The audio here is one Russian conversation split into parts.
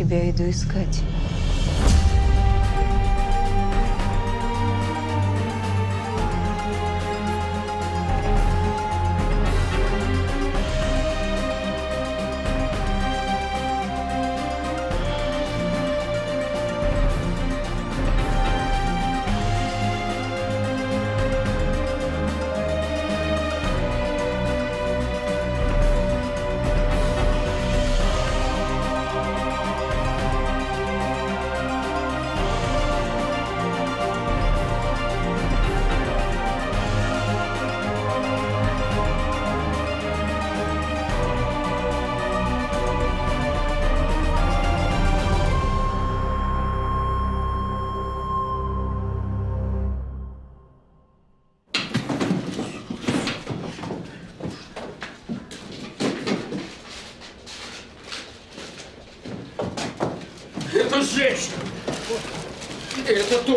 тебя иду искать.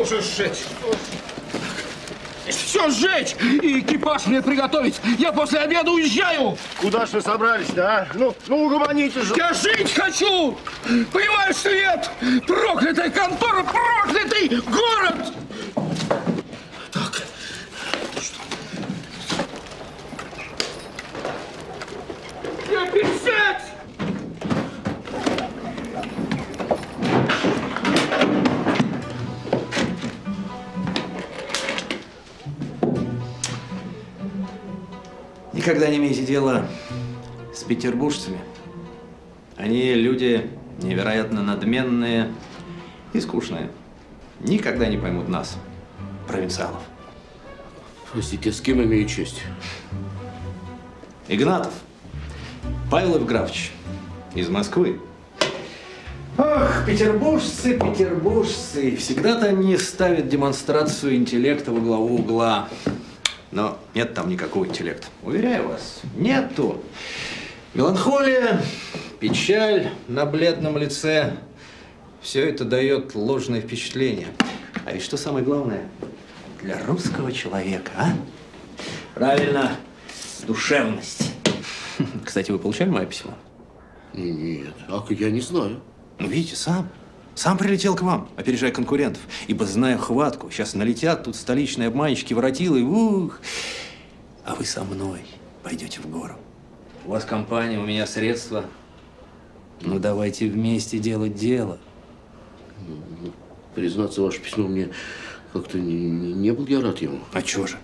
Тоже сжечь! Все сжечь! И экипаж мне приготовить! Я после обеда уезжаю! Куда же вы собрались-то, а? Ну, ну угомонитесь же! Я жить хочу! Понимаешь, что нет? Проклятая контора, проклятый город! Никогда не имейте дело с петербуржцами. Они люди невероятно надменные и скучные. Никогда не поймут нас, провинциалов. Простите, с кем имею честь? Игнатов, Павел Евграфович из Москвы. Ах, петербуржцы, петербуржцы. Всегда-то они ставят демонстрацию интеллекта во главу угла. Но нет там никакого интеллекта. Уверяю вас, нету. Меланхолия, печаль на бледном лице. Все это дает ложное впечатление. А ведь что самое главное для русского человека, а? Правильно, душевность. Кстати, вы получали мое письмо? Нет, а я не знаю. Ну, видите, сам. Сам прилетел к вам, опережая конкурентов. Ибо, зная хватку, сейчас налетят тут столичные обманщики, воротилы, ух. А вы со мной пойдете в гору. У вас компания, у меня средства. Ну, давайте вместе делать дело. Признаться, ваше письмо мне как-то не, не, не был я рад ему. А чего же?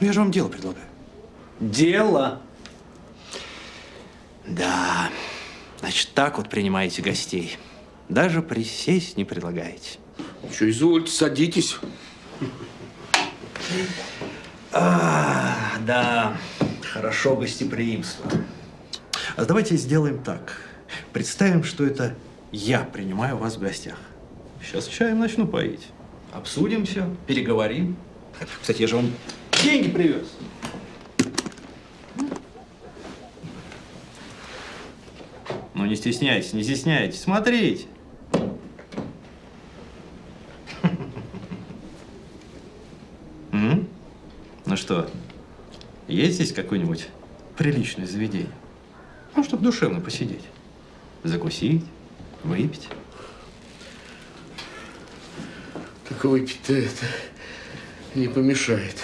Ну, я же вам дело предлагаю. Дело! Да, значит, так вот принимаете гостей. Даже присесть не предлагаете. Что, извольте, садитесь. А, да, хорошо гостеприимство. А давайте сделаем так. Представим, что это я принимаю вас в гостях. Сейчас чаем начну поить. Обсудим все, переговорим. Кстати, я же вам деньги привез. Ну, не стесняйтесь, не стесняйтесь. Смотрите. Что, есть здесь какое-нибудь приличное заведение? Ну, чтобы душевно посидеть. Закусить, выпить. Так выпить-то это не помешает.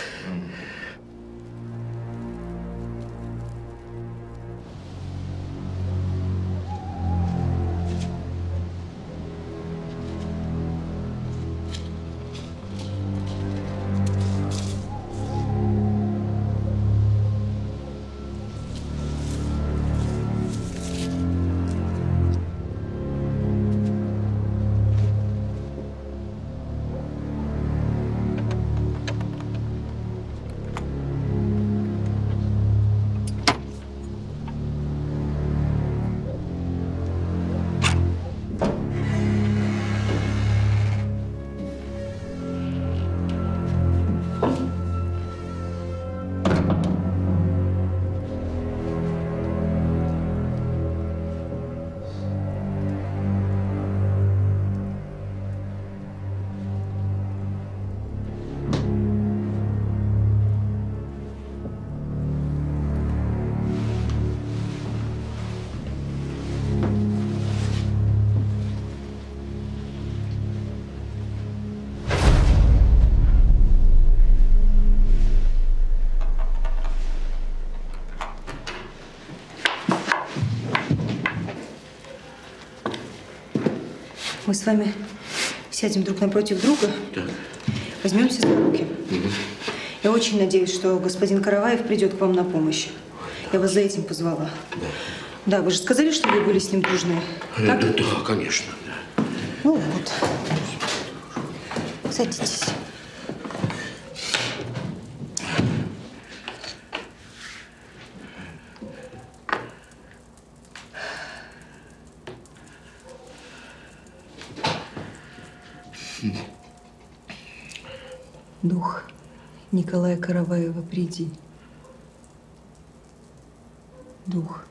Мы с вами сядем друг напротив друга, Так. возьмемся за руки. Я очень надеюсь, что господин Караваев придет к вам на помощь. Я вас за этим позвала. Да, вы же сказали, что вы были с ним дружны. Э, Так? Да, да, конечно. да. Ну вот. Садитесь. Дух Николая Караваева, приди. Дух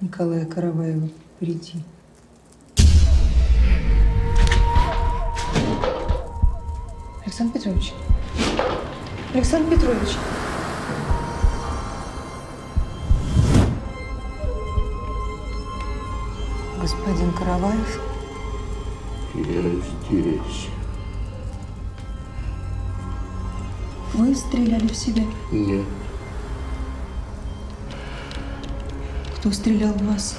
Николая Караваева, приди. Александр Петрович. Александр Петрович. Господин Караваев, Я здесь. Вы стреляли в себя. Нет. Кто стрелял в вас?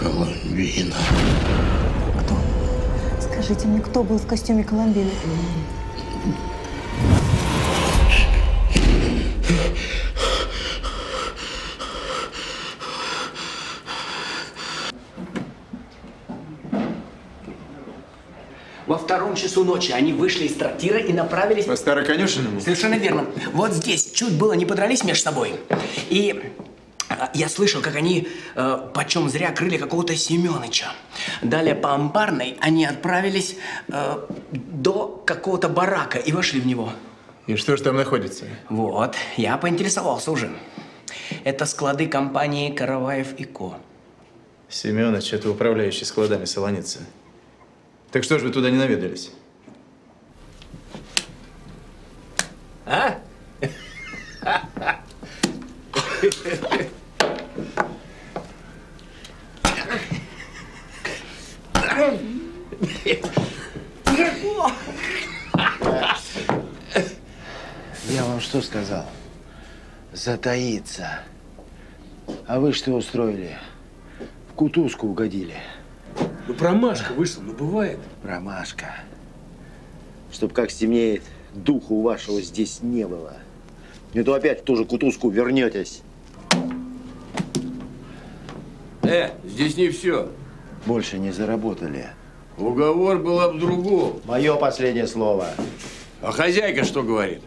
Коломбина. Кто? Скажите мне, кто был в костюме Коломбины? Во втором часу ночи они вышли из трактира и направились... По Староконюшиному? Совершенно верно. Вот здесь чуть было не подрались между собой. И а, я слышал, как они э, почем зря крыли какого-то Семёныча. Далее по Амбарной они отправились э, до какого-то барака и вошли в него. И что же там находится? Вот, я поинтересовался уже. Это склады компании «Караваев и Ко». Семенович, это управляющий складами Солоницы. Так что же вы туда не наведались? А? Я вам что сказал? Затаиться. А вы что устроили? В кутузку угодили. Ну, промашка вышла, ну, бывает. Промашка. Чтоб как стемнеет, духа у вашего здесь не было. Не то опять в ту же кутузку вернетесь. Э, здесь не все. Больше не заработали. Уговор был об другом. Мое последнее слово. А хозяйка что говорит?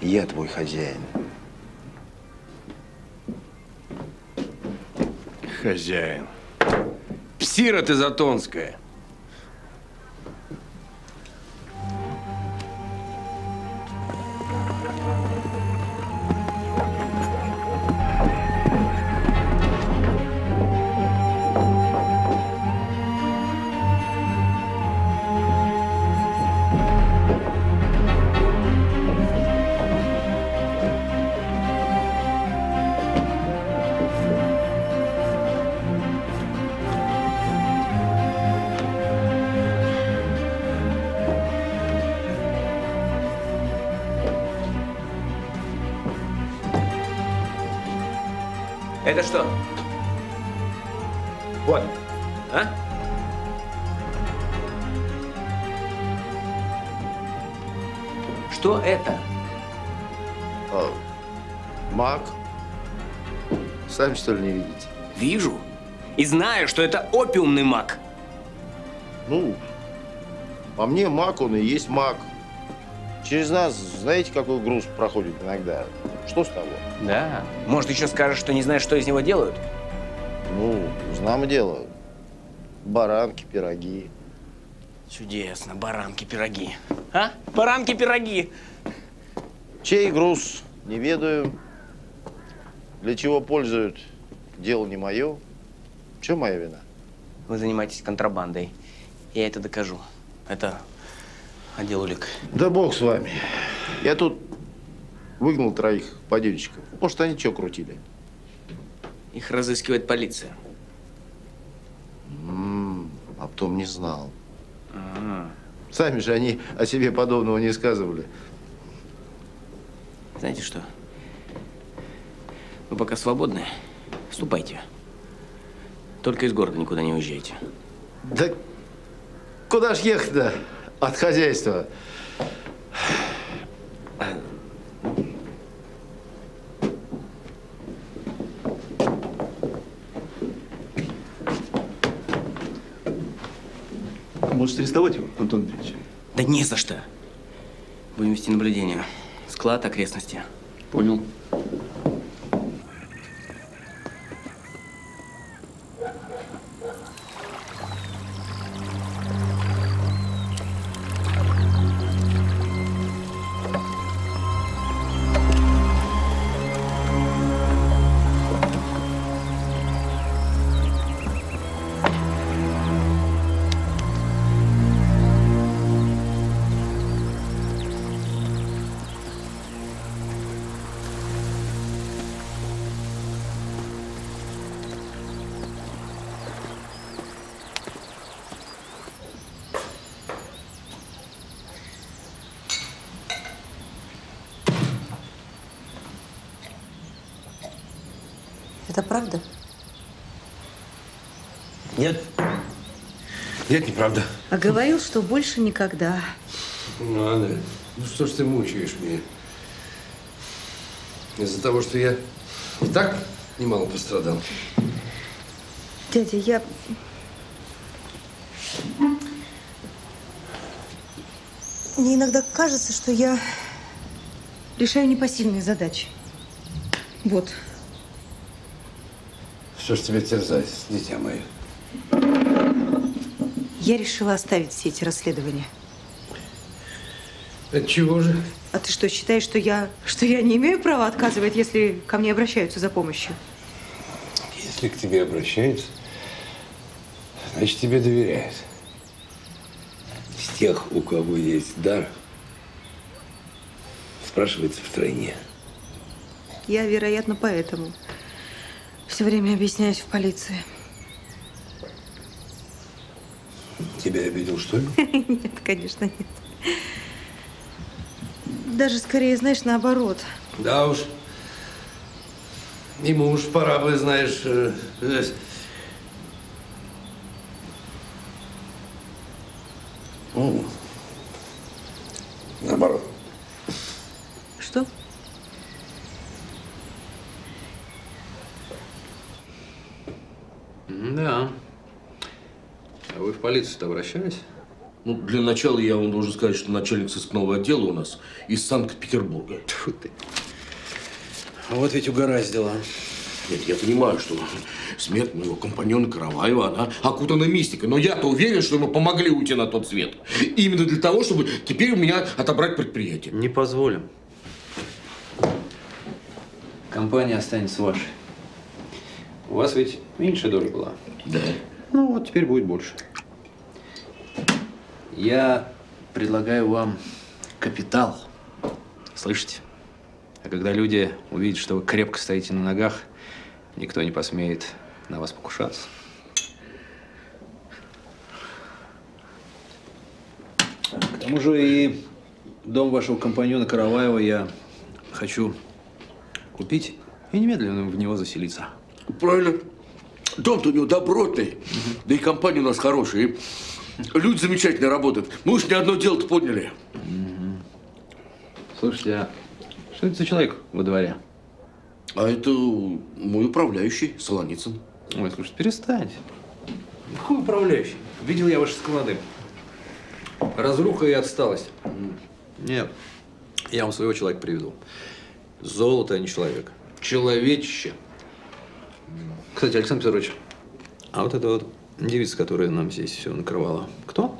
Я твой хозяин. Хозяин. Псира ты затонская. Что ли не видите? Вижу. И знаю, что это опиумный маг. Ну, по мне маг он и есть маг. Через нас, знаете, какой груз проходит иногда? Что с того? Да. Может, еще скажешь, что не знаешь, что из него делают? Ну, знамо дело. Баранки, пироги. Чудесно. Баранки, пироги. А? Баранки, пироги. Чей груз, не ведаю. Для чего пользуют, дело не мое. Че моя вина? Вы занимаетесь контрабандой. Я это докажу. Это отдел улик. Да бог с вами. Я тут выгнал троих подельщиков. Может, они что крутили? Их разыскивает полиция. М, а потом не знал. А, Сами же они о себе подобного не сказывали. Знаете что? Вы пока свободны. Ступайте. Только из города никуда не уезжайте. Да куда ж ехать-то от хозяйства? Может, арестовать его, Антон Андреевич? Да не за что. Будем вести наблюдение. Склад, окрестности. Понял. Нет, неправда. А говорил, что больше никогда. Ну, Анна, ну что ж ты мучаешь меня? Из-за того, что я и так немало пострадал. Дядя, я... Мне иногда кажется, что я решаю непосильные задачи. Вот. Что ж тебе терзать, дитя мое? Я решила оставить все эти расследования. От чего же? А ты что, считаешь, что я, что я не имею права отказывать, если ко мне обращаются за помощью? Если к тебе обращаются, значит, тебе доверяют. С тех, у кого есть дар, спрашивается втройне. Я, вероятно, поэтому все время объясняюсь в полиции. Тебя обидел, что ли? Нет, конечно, нет. Даже скорее, знаешь, наоборот. Да уж. Ему уж пора бы, знаешь, э, э, ну, наоборот. Что? Да. А вы в полицию-то обращались? Ну, для начала я вам должен сказать, что начальник сыскного отдела у нас из Санкт-Петербурга. Тьфу ты. А Вот ведь угораздило. Нет, я понимаю, что смерть моего компаньона Караваева, она окутана мистикой. Но я-то уверен, что мы помогли уйти на тот свет. Именно для того, чтобы теперь у меня отобрать предприятие. Не позволим. Компания останется вашей. У вас ведь меньше доля была. Да. Ну, вот теперь будет больше. Я предлагаю вам капитал. Слышите? А когда люди увидят, что вы крепко стоите на ногах, никто не посмеет на вас покушаться. К тому же и дом вашего компаньона Караваева я хочу купить и немедленно в него заселиться. Правильно. Дом-то у него добротный. Да и компания у нас хорошая. И люди замечательно работают. Мы уж не одно дело-то подняли. Слушайте, а что это за человек во дворе? А это мой управляющий, Солоницын. Ой, слушай, перестаньте. Какой управляющий? Видел я ваши склады. Разруха и отсталость. Нет, я вам своего человека приведу. Золото, а не человек. Человечище. Кстати, Александр Петрович, а вот эта вот девица, которая нам здесь все накрывала, кто?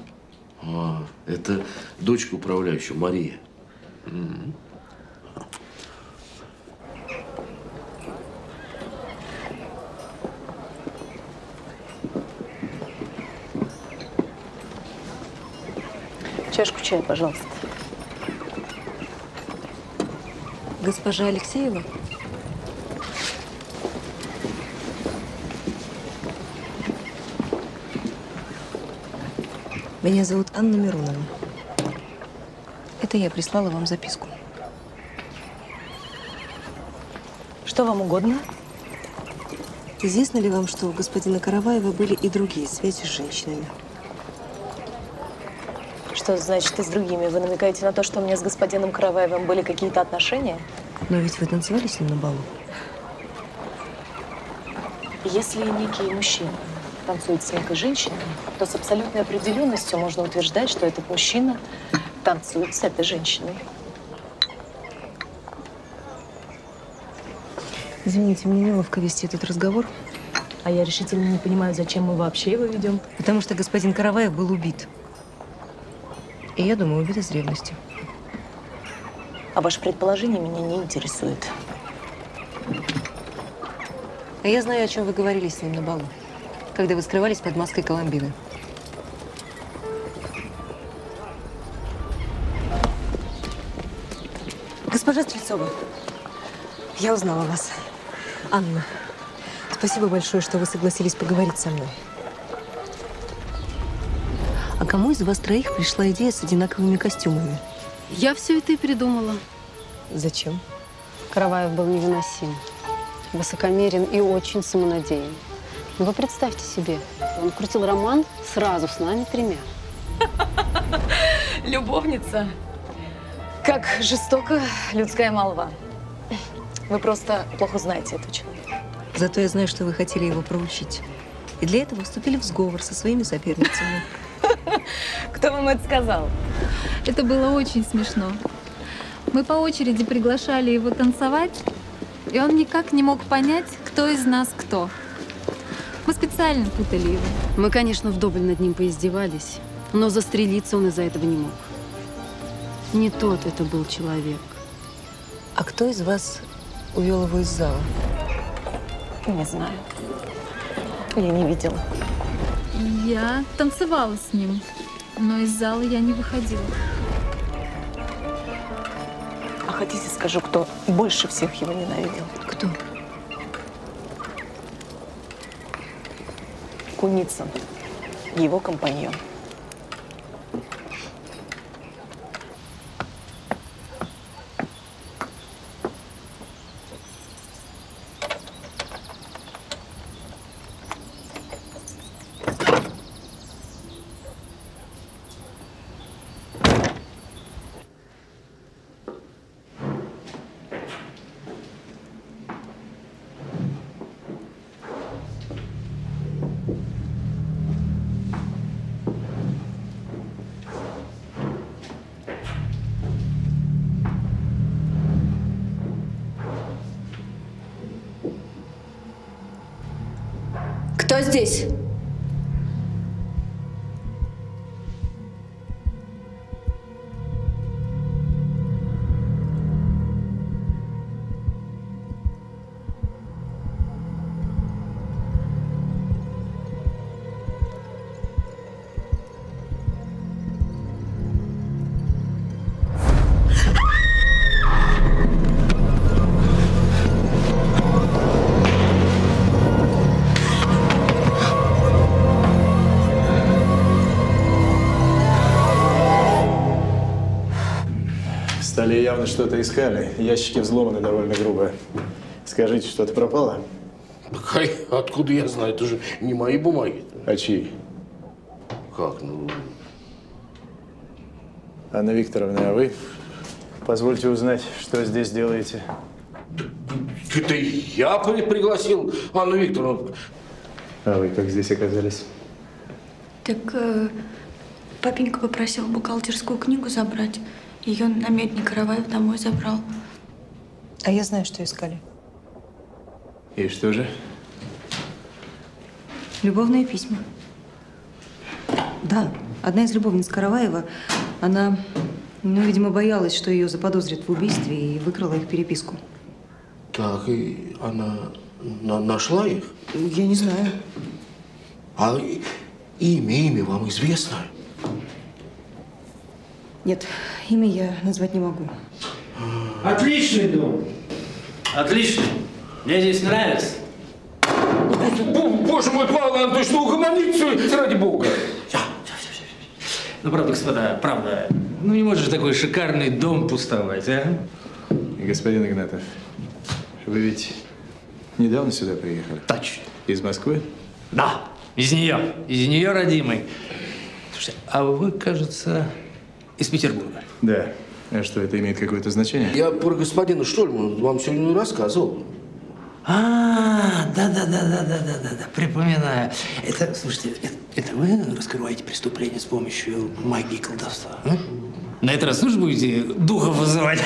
А, это дочка управляющего, Мария. Чашку чая, пожалуйста. Госпожа Алексеева? Меня зовут Анна Миронова. Это я прислала вам записку. Что вам угодно? Известно ли вам, что у господина Караваева были и другие связи с женщинами? Что значит и с другими? Вы намекаете на то, что у меня с господином Караваевым были какие-то отношения? Но ведь вы танцевали с ним на балу. Если некий мужчина танцует с некой женщиной, то с абсолютной определенностью можно утверждать, что этот мужчина танцует с этой женщиной. Извините, мне неловко вести этот разговор, А я решительно не понимаю, зачем мы вообще его ведем. потому что господин Караваев был убит. И я думаю, убит из ревности. А ваше предположение меня не интересует. А я знаю, о чем вы говорили с ним на балу, когда вы скрывались под маской Коломбины. Госпожа Стрельцова, я узнала вас. Анна, спасибо большое, что вы согласились поговорить со мной. А кому из вас троих пришла идея с одинаковыми костюмами? Я все это и придумала. Зачем? Караваев был невыносим, высокомерен и очень самонадеян. Ну, вы представьте себе, он крутил роман сразу с нами тремя. Любовница. Как жестоко людская молва. Вы просто плохо знаете этого человека. Зато я знаю, что вы хотели его проучить. И для этого вступили в сговор со своими соперницами. Кто вам это сказал? Это было очень смешно. Мы по очереди приглашали его танцевать, и он никак не мог понять, кто из нас кто. Мы специально путали его. Мы, конечно, вдоволь над ним поиздевались, но застрелиться он из-за этого не мог. Не тот это был человек. А кто из вас увел его из зала? Не знаю. Я не видела. Я танцевала с ним, но из зала я не выходила. А хотите скажу, кто больше всех его ненавидел? Кто? Куницын. Его компаньон. Столе явно что-то искали. Ящики взломаны довольно грубо. Скажите, что-то пропало? Какая? Откуда я знаю? Это же не мои бумаги. А чьи? Как? Ну, Анна Викторовна, а вы? Позвольте узнать, что здесь делаете. это я при- пригласил Анну Викторовну. А вы как здесь оказались? Так э, папенька попросил бухгалтерскую книгу забрать. Ее намедник Караваев домой забрал. А я знаю, что искали. И что же? Любовные письма. Да, одна из любовниц Караваева, она, ну, видимо, боялась, что ее заподозрят в убийстве и выкрала их переписку. Так, и она на- нашла их? Я не знаю. А и- имя, имя вам известно? Нет, имя я назвать не могу. Отличный дом. Отличный. Мне здесь нравится. Боже мой, Павел Антонович, ну угомонитесь ради бога. Ну, правда, господа, правда. Ну, не может же такой шикарный дом пустовать, а? Господин Игнатов, вы ведь недавно сюда приехали? Точно. Из Москвы? Да, из нее. Из нее, родимый. Слушайте, а вы, кажется, из Петербурга. Да. А что, это имеет какое-то значение? Я про господина Штольмана вам сегодня рассказывал. А, да, да, да, да, да, да, да, да, припоминаю. Это, слушайте, это, это вы раскрываете преступление с помощью магии и колдовства? а? На этот раз тоже будете духов вызывать?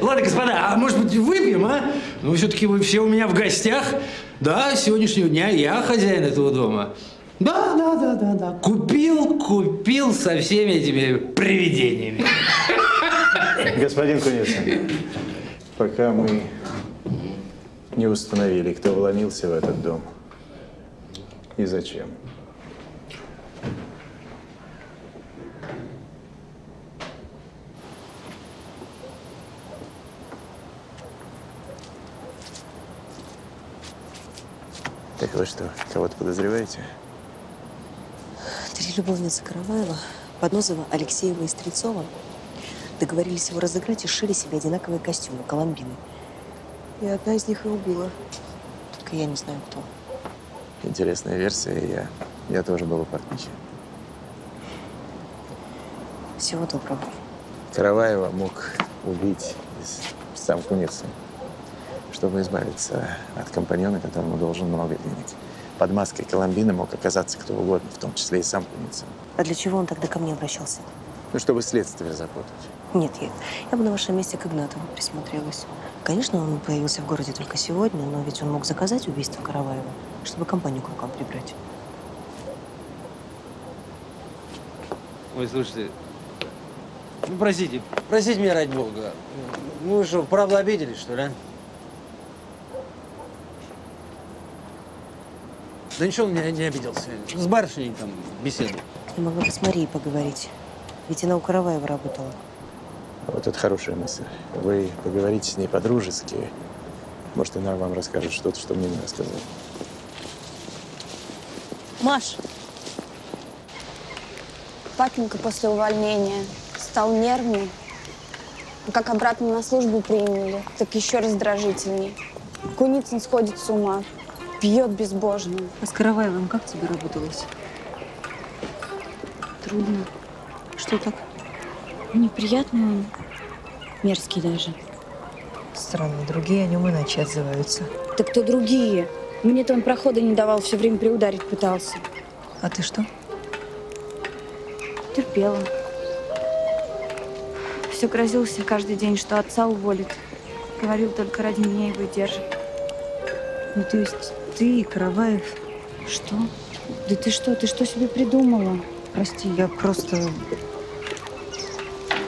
Ладно, господа, а может быть выпьем, а? Ну, все-таки вы все у меня в гостях. Да, с сегодняшнего дня я хозяин этого дома. Да, да, да, да, да. Купил, купил со всеми этими привидениями. Господин Куницын, пока мы не установили, кто вломился в этот дом и зачем. Так вы что, кого-то подозреваете? Три любовницы Караваева, Поднозова, Алексеева и Стрельцова договорились его разыграть и сшили себе одинаковые костюмы, коломбины. И одна из них и убила. Только я не знаю, кто. Интересная версия, я, я тоже был у партнича. Всего доброго. Караваева мог убить сам Куницын, чтобы избавиться от компаньона, которому должен много денег. Под маской Коломбины мог оказаться кто угодно, в том числе и сам Куницын. А для чего он тогда ко мне обращался? Ну, чтобы следствие запутать. Нет, я, я бы на вашем месте к Игнатову присмотрелась. Конечно, он появился в городе только сегодня, но ведь он мог заказать убийство Караваева, чтобы компанию к рукам прибрать. Ой, слушайте, ну, простите, простите меня ради бога. Ну вы что, правда обиделись, что ли, а? Да ничего, он не, не обиделся. С барышней там беседу. Я могла бы с Марией поговорить. Ведь она у Караваева работала. Вот это хорошая мысль. Вы поговорите с ней по-дружески. Может, она вам расскажет что-то, что мне не рассказала. Маш, папенька после увольнения стал нервный. А Как обратно на службу приняли, так еще раздражительней. Куницын сходит с ума, пьет безбожно. А с Караваевым как тебе работалось? Трудно. Что так? Неприятный он. Мерзкий даже. Странно, другие о нем иначе отзываются. Так кто другие? Мне-то он прохода не давал, все время приударить пытался. А ты что? Терпела. Все грозился каждый день, что отца уволит. Говорил, только ради меня его и держит. Ну, то есть ты и Караваев? Что? Да ты что, ты что себе придумала? Прости, я просто...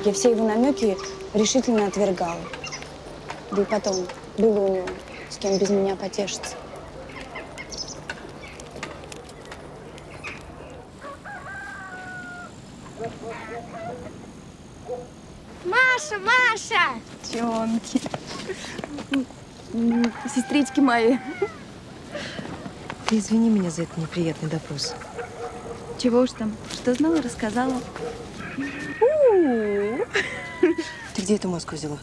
Я все его намеки решительно отвергала. Да и потом, было у него с кем без меня потешиться. Маша, Маша! Девчонки. Сестрички мои. Ты извини меня за этот неприятный допрос. Чего уж там? Что знала, рассказала. Ты где эту маску взяла?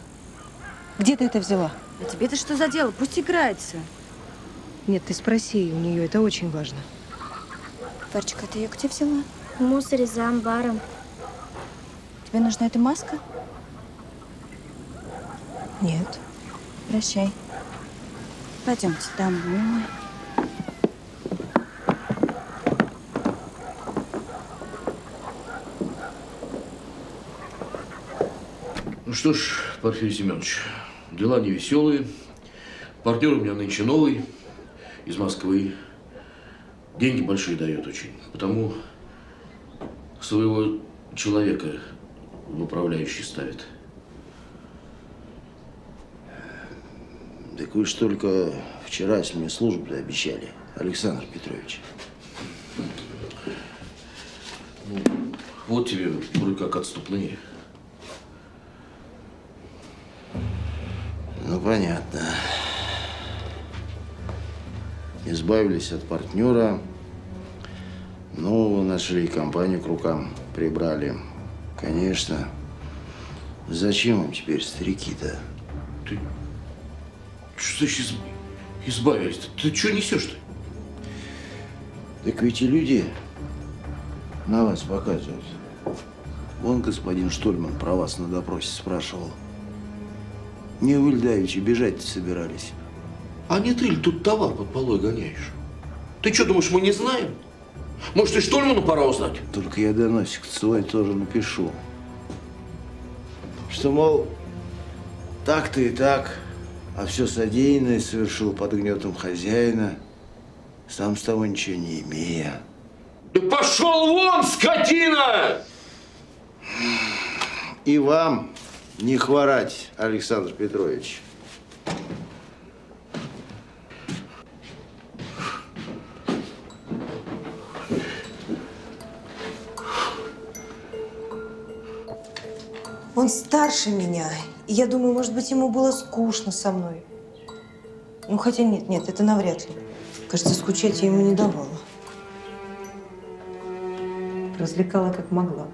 Где ты это взяла? А тебе-то что за дело? Пусть играется. Нет, ты спроси у нее, это очень важно. Варчика, ты ее где взяла? В мусоре за амбаром. Тебе нужна эта маска? Нет. Прощай. Пойдемте домой. Ну что ж, Порфирий Семенович, дела не веселые. Партнер у меня нынче новый, из Москвы. Деньги большие дает очень. Потому своего человека в управляющий ставит. Так вы ж только вчера с мне службу обещали, Александр Петрович. Ну, вот тебе вроде как отступные. Ну, понятно. Избавились от партнера, нового нашли, компанию к рукам прибрали. Конечно. Зачем им теперь старики-то? Ты что значит из- избавились? Ты, ты что несешь-то? Так ведь и люди на вас показывают. Вон господин Штольман про вас на допросе спрашивал. Не вы бежать-то собирались? А не ты ли тут товар под полой гоняешь? Ты что, думаешь, мы не знаем? Может, и Штольману пора узнать? Только я доносик свой тоже напишу. Что, мол, так-то и так, а все содеянное совершил под гнетом хозяина, сам с того ничего не имея. Да пошел вон, скотина! И вам не хворать, Александр Петрович. Он старше меня. И я думаю, может быть, ему было скучно со мной. Ну, хотя нет, нет, это навряд ли. Кажется, скучать я ему не давала. Развлекала как могла.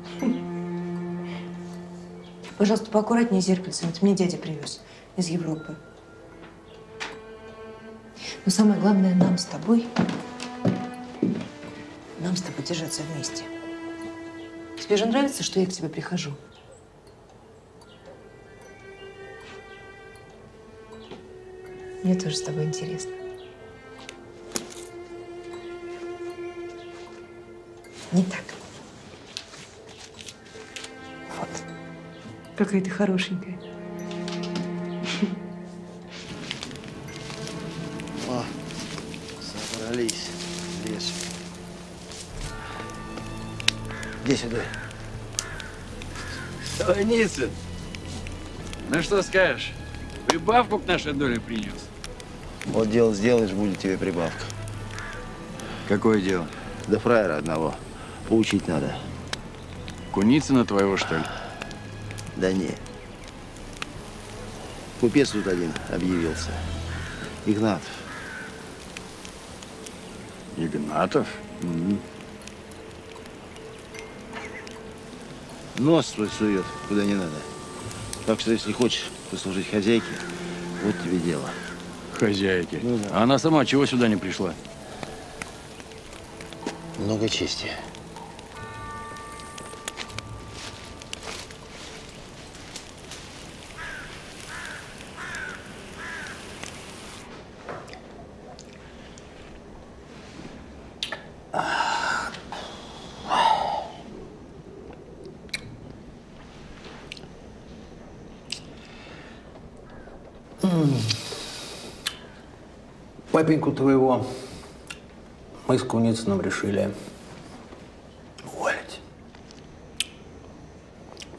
Пожалуйста, поаккуратнее с зеркальцем. Это мне дядя привез из Европы. Но самое главное, нам с тобой, нам с тобой держаться вместе. Тебе же нравится, что я к тебе прихожу? Мне тоже с тобой интересно. Не так. Какая ты хорошенькая. О, собрались лес. Иди сюда. Солоницын, ну что скажешь? Прибавку к нашей доле принес. Вот дело сделаешь, будет тебе прибавка. Какое дело? Да фраера одного. Поучить надо. Куницына твоего, что ли? Да не. Купец тут один объявился. Игнатов. Игнатов? Нос свой сует, куда не надо. Так что, если хочешь послужить хозяйке, вот тебе дело. Хозяйки. Ну да. А она сама чего сюда не пришла? Много чести. Папеньку твоего мы с Куницыным решили уволить.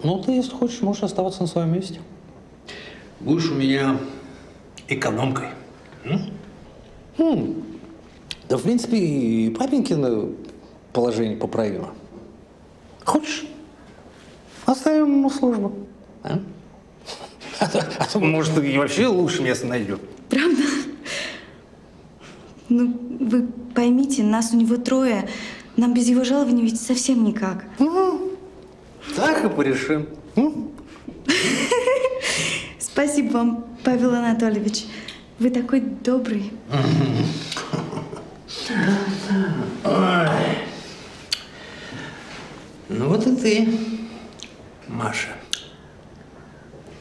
Ну, ты, если хочешь, можешь оставаться на своем месте. Будешь у меня экономкой. М? М. Да, в принципе, и папенькино положение поправимо. Хочешь? Оставим ему службу. А? А то, а то, может, и вообще лучше место найдем. Ну, вы поймите, нас у него трое. Нам без его жалования ведь совсем никак. Так и порешим. Спасибо вам, Павел Анатольевич. Вы такой добрый. Ой. Ну вот и ты, Маша.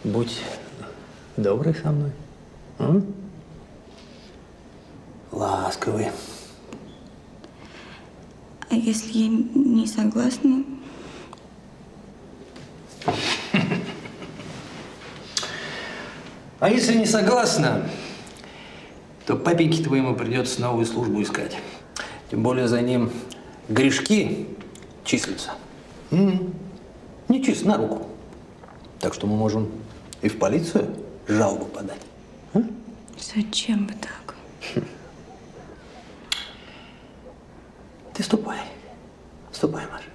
Будь добрый со мной. м? Ласковый. А если я не согласна? А если не согласна, то папеньке твоему придется новую службу искать. Тем более за ним грешки числятся. М. Не чист на руку. Так что мы можем и в полицию жалобу подать. Зачем вы так? Ты ступай. Ступай, Маша.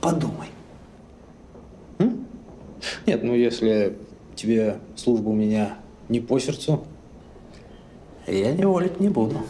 Подумай. М? Нет, ну если тебе служба у меня не по сердцу, я не волить не буду.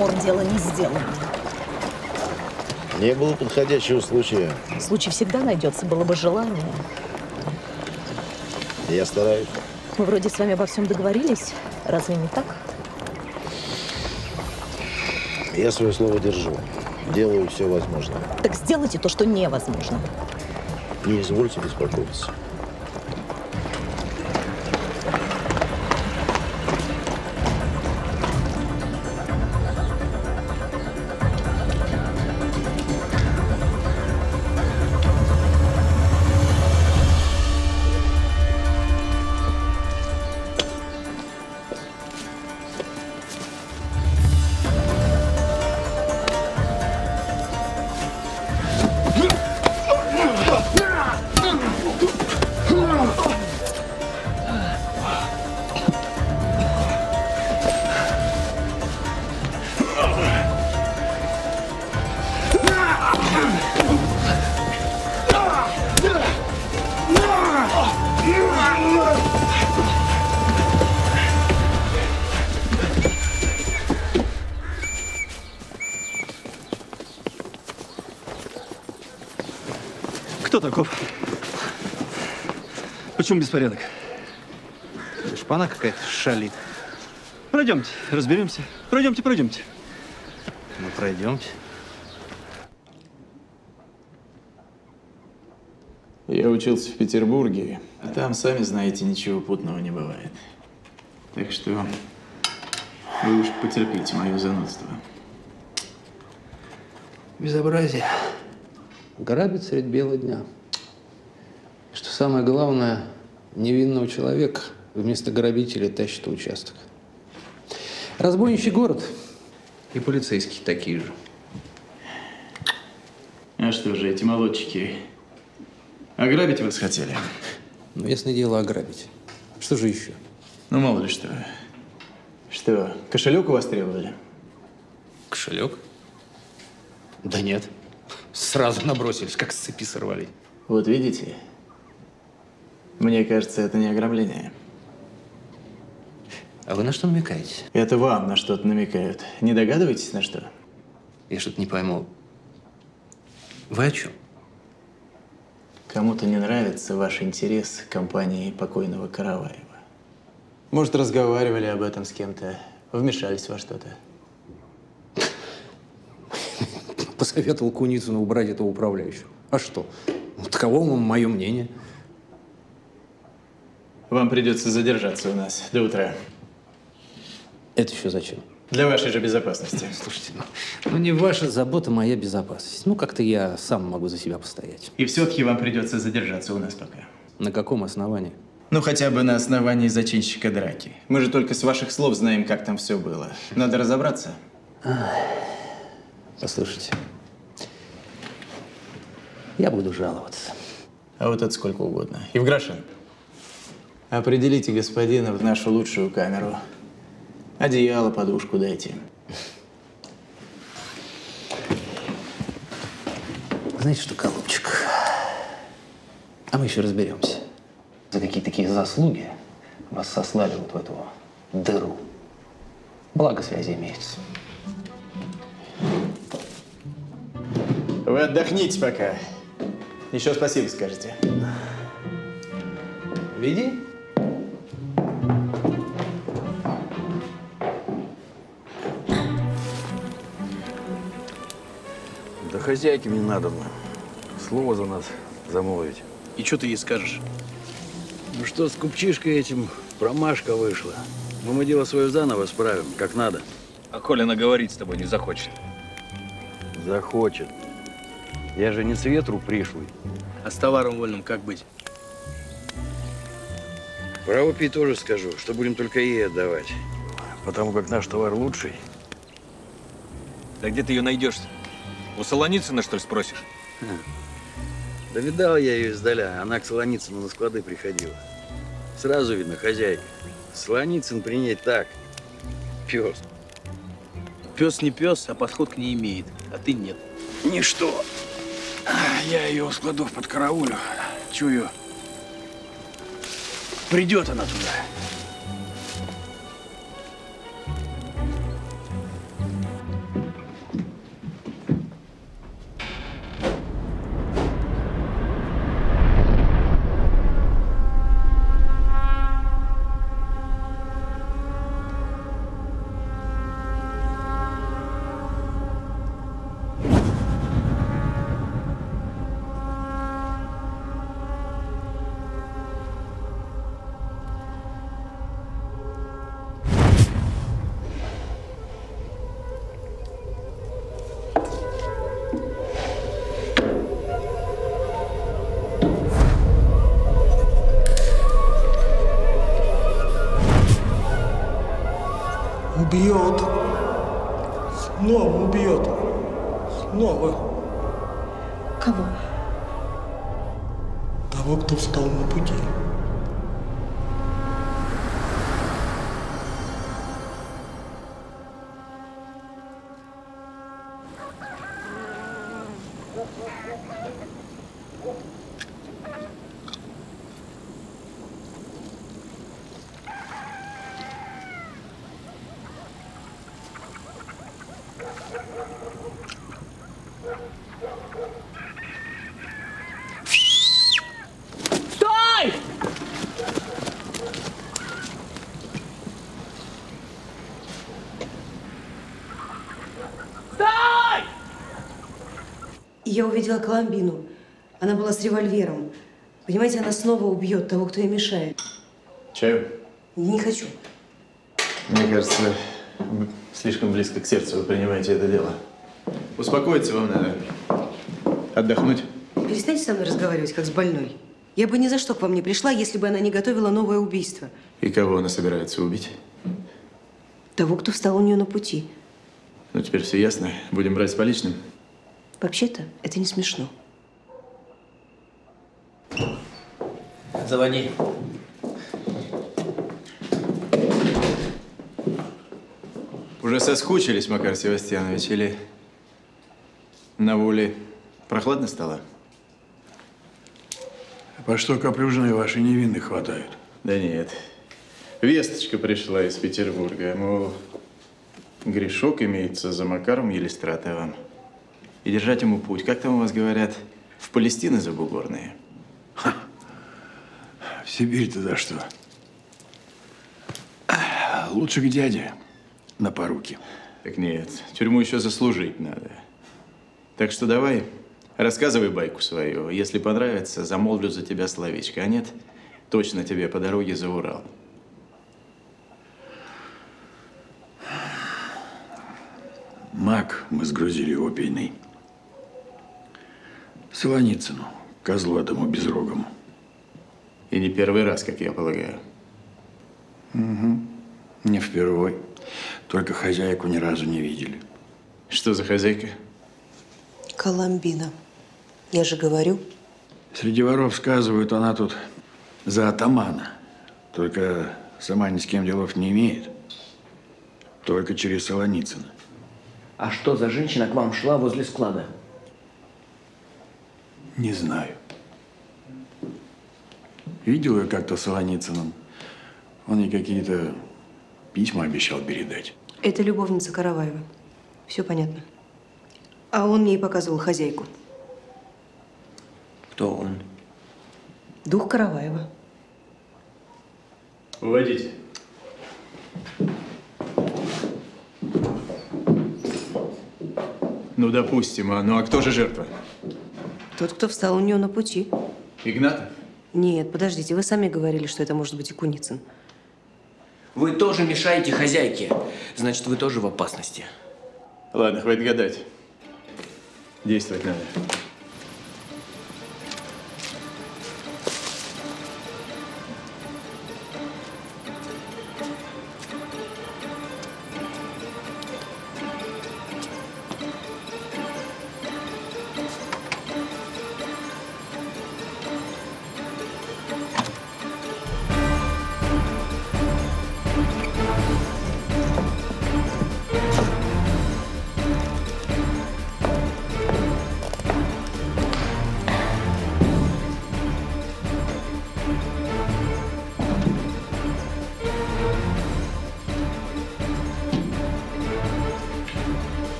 Пор дело не сделано? Не было подходящего случая. Случай всегда найдется, было бы желание. Я стараюсь. Мы вроде с вами обо всем договорились. Разве не так? Я свое слово держу. Делаю все возможное. Так сделайте то, что невозможно. Не извольте беспокоиться. Почему беспорядок? Шпана какая-то шалит. Пройдемте, разберемся. Пройдемте, пройдемте. Ну, пройдемте. Я учился в Петербурге, а там, сами знаете, ничего путного не бывает. Так что вы уж потерпите мое занудство. Безобразие. Грабит средь бела дня. И Что самое главное, невинного человека вместо грабителя тащит в участок. Разбойничий город. И полицейские такие же. А что же, эти молодчики ограбить вас хотели? Ну, ясное дело, ограбить. Что же еще? Ну, мало ли что. Что, кошелек у вас требовали? Кошелек? Да нет. Сразу набросились, как с цепи сорвали. Вот видите? Мне кажется, это не ограбление. А вы на что намекаете? Это вам на что-то намекают. Не догадываетесь, на что? Я что-то не пойму. Вы о чем? Кому-то не нравится ваш интерес к компании покойного Караваева. Может, разговаривали об этом с кем-то, вмешались во что-то. Посоветовал Куницыну убрать этого управляющего. А что? Таково мое мнение. Вам придется задержаться у нас до утра. Это еще зачем? Для вашей же безопасности. Слушайте, ну, ну не ваша забота, моя безопасность. Ну, как-то я сам могу за себя постоять. И все-таки вам придется задержаться у нас пока. На каком основании? Ну, хотя бы на основании зачинщика драки. Мы же только с ваших слов знаем, как там все было. Надо разобраться. Послушайте, я буду жаловаться. А вот это сколько угодно. Евграшин, определите господина в нашу лучшую камеру. Одеяло, подушку дайте. Знаете что, голубчик, а мы еще разберемся. За какие такие заслуги вас сослали вот в эту дыру. Благо связи имеются. Вы отдохните пока. Еще спасибо скажете. Веди. Хозяйке мне надо слово за нас замолвить. И что ты ей скажешь? Ну что, с купчишкой этим промашка вышла. Но мы дело свое заново справим, как надо. А коли она говорить с тобой не захочет? Захочет. Я же не с ветру пришлый. А с товаром вольным как быть? Правопи тоже скажу, что будем только ей отдавать. Потому как наш товар лучший. Да где ты ее найдешь? У Солоницына, что ли, спросишь? Да видал я ее издаля. Она к Солоницыну на склады приходила. Сразу видно, хозяйка. Солоницын при ней так. Пес. Пес не пес, а подход к ней имеет, а ты нет. Ничто. Я ее у складов под караулю. Чую. Придет она туда. Я увидела Коломбину. Она была с револьвером. Понимаете, она снова убьет того, кто ей мешает. Чаю? Не хочу. Мне кажется, слишком близко к сердцу вы принимаете это дело. Успокоиться вам надо. Отдохнуть. Перестаньте со мной разговаривать, как с больной. Я бы ни за что к вам не пришла, если бы она не готовила новое убийство. И кого она собирается убить? Того, кто встал у нее на пути. Ну, теперь все ясно. Будем брать с поличным. Вообще-то, это не смешно. Заводи. Уже соскучились, Макар Севастьянович, или на воле прохладно стало? По что капрюжные ваши невинных хватают? Да нет. Весточка пришла из Петербурга, мол, грешок имеется за Макаром Елистратовым. И держать ему путь, как там у вас говорят, в Палестины забугорные. В Сибирь-то за что? Лучше к дяде на поруки. Так нет, тюрьму еще заслужить надо. Так что давай, рассказывай байку свою. Если понравится, замолвлю за тебя словечко. А нет, точно тебе по дороге за Урал. Мак мы сгрузили опийный. Солоницыну, козлу этому безрогому. И не первый раз, как я полагаю. Угу. Не впервой. Только хозяйку ни разу не видели. Что за хозяйка? Коломбина. Я же говорю. Среди воров сказывают, она тут за атамана. Только сама ни с кем делов не имеет. Только через Солоницына. А что за женщина к вам шла возле склада? Не знаю. Видел ее как-то с Солоницыным. Он ей какие-то письма обещал передать. Это любовница Караваева. Все понятно. А он мне и показывал хозяйку. Кто он? Дух Караваева. Уводите. Ну, допустим, а ну а кто же жертва? Тот, кто встал у нее на пути. Игнатов? Нет, подождите, вы сами говорили, что это может быть и Куницын. Вы тоже мешаете хозяйке. Значит, вы тоже в опасности. Ладно, хватит гадать. Действовать надо.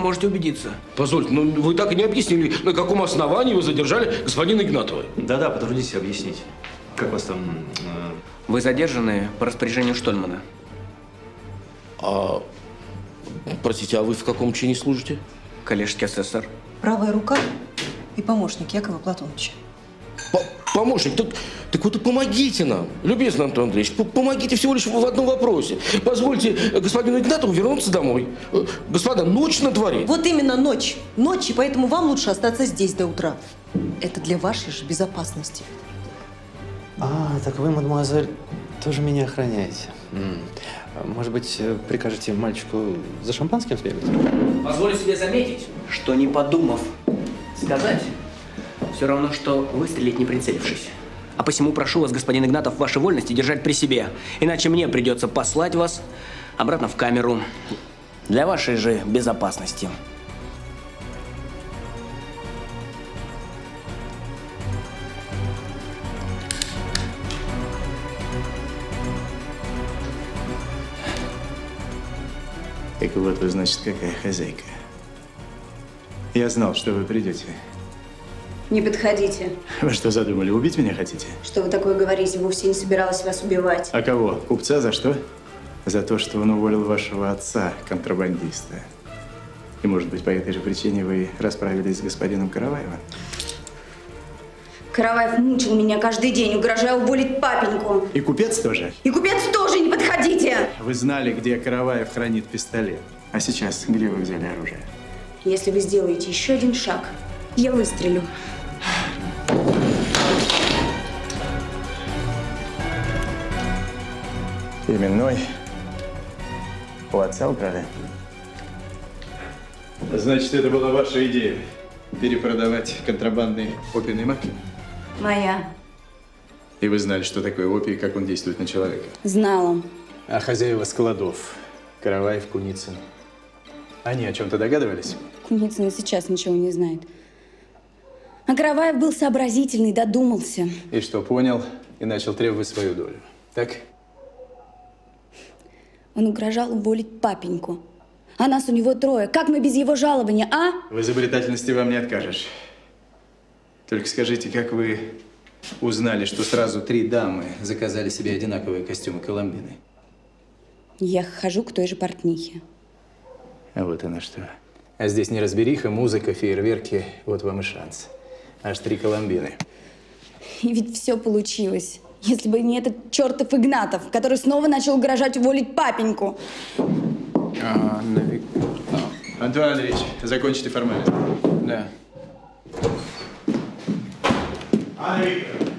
Можете убедиться. Позвольте, ну вы так и не объяснили, на каком основании вы задержали господина Игнатова. Да-да, потрудитесь объяснить. Как вас там... э, Вы задержаны по распоряжению Штольмана. А, простите, а вы в каком чине служите? Коллежский асессор. Правая рука и помощник Якова Платоновича. По- помощник. Так, так вот помогите нам, любезный Антон Андреевич. Помогите всего лишь в одном вопросе. Позвольте э, господину Игнатову вернуться домой. Э, Господа, ночь на дворе. Вот именно ночь. Ночь, и поэтому вам лучше остаться здесь до утра. Это для вашей же безопасности. А, так вы, мадемуазель, тоже меня охраняете. Может быть, э, прикажете мальчику за шампанским сбегать? Позволю себе заметить, что не подумав сказать, все равно, что выстрелить не прицелившись. А посему прошу вас, господин Игнатов, ваши вольности держать при себе. Иначе мне придется послать вас обратно в камеру. Для вашей же безопасности. Так вот вы, значит, какая хозяйка. Я знал, что вы придете. Не подходите. Вы что задумали, убить меня хотите? Что вы такое говорите? Вовсе не собиралась вас убивать. А кого? Купца за что? За то, что он уволил вашего отца, контрабандиста. И, может быть, по этой же причине вы расправились с господином Караваевым? Караваев мучил меня каждый день, угрожая уволить папеньку. И купец тоже? И купец тоже, не подходите! Вы знали, где Караваев хранит пистолет. А сейчас где вы взяли оружие? Если вы сделаете еще один шаг, я выстрелю. Именной. У отца украли? Значит, это была ваша идея? Перепродавать контрабандный опийный мак? Моя. И вы знали, что такое опий и как он действует на человека? Знала. А хозяева складов? Караваев, Куницын. Они о чем-то догадывались? Куницын и сейчас ничего не знает. А Караваев был сообразительный, додумался. И что, понял и начал требовать свою долю. Так? Он угрожал уволить папеньку. А нас у него трое. Как мы без его жалования, а? В изобретательности вам не откажешь. Только скажите, как вы узнали, что сразу три дамы заказали себе одинаковые костюмы Коломбины? Я хожу к той же портнихе. А вот она что. А здесь неразбериха, музыка, фейерверки. Вот вам и шанс. Аж три Коломбины. И ведь все получилось. Если бы не этот чертов Игнатов, который снова начал угрожать уволить папеньку. А, Антон Андреевич, закончите формальность. Да. Анна Викторовна.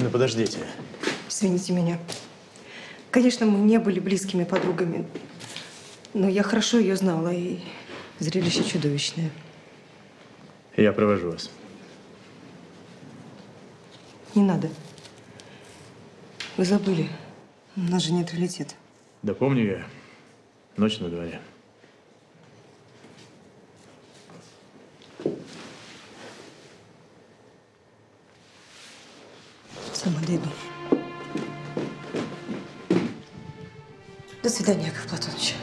Ну, подождите. Извините меня. Конечно, мы не были близкими подругами, но я хорошо ее знала, и зрелище чудовищное. Я провожу вас. Не надо. Вы забыли. У нас же нет билетета. Да помню я. Ночь на дворе. Сама дойду. До свидания, Яков Платонович.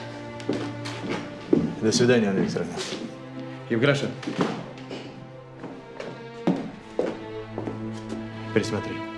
До свидания, Анна Викторовна. Евграша. Присмотри.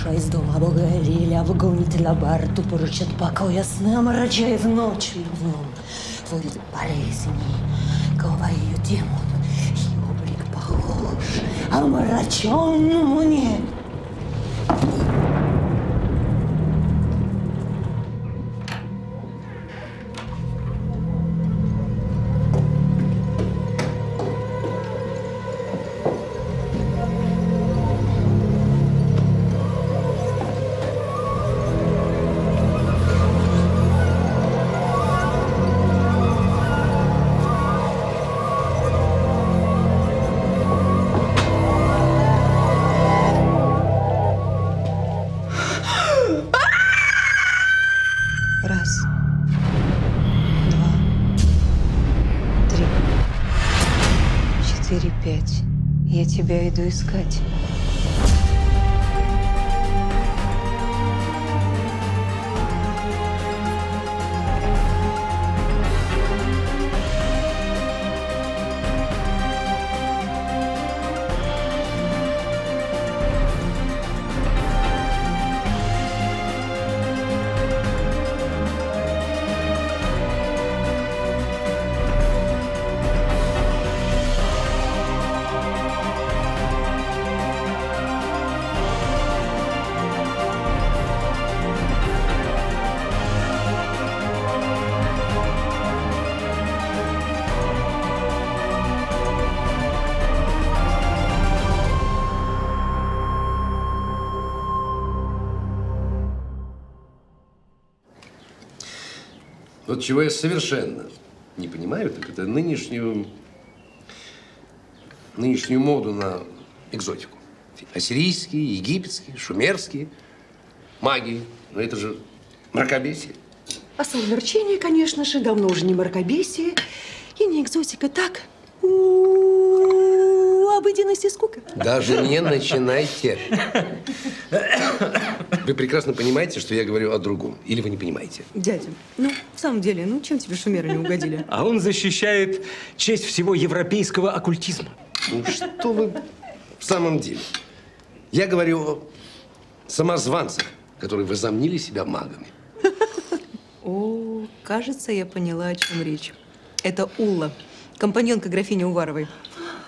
Вышла из дома Бога Лиля, вгонит лабар, тупорычит покоя сны, омрачает ночь днем. Водит болезни, ее демон, ее облик похож омраченному небу. Тебя иду искать. Вот чего я совершенно не понимаю, так это нынешнюю, нынешнюю моду на экзотику. Ассирийские, египетские, шумерские, магии. Но это же мракобесие. А самомерчение, конечно же, давно уже не мракобесие и не экзотика. Так, у обыденность и скука. Даже не начинайте. Вы прекрасно понимаете, что я говорю о другом. Или вы не понимаете? Дядя, ну, в самом деле, ну, чем тебе шумеры не угодили? А он защищает честь всего европейского оккультизма. Ну что вы в самом деле? Я говорю о самозванцах, которые возомнили себя магами. О, кажется, я поняла, о чем речь. Это Улла, компаньонка графини Уваровой.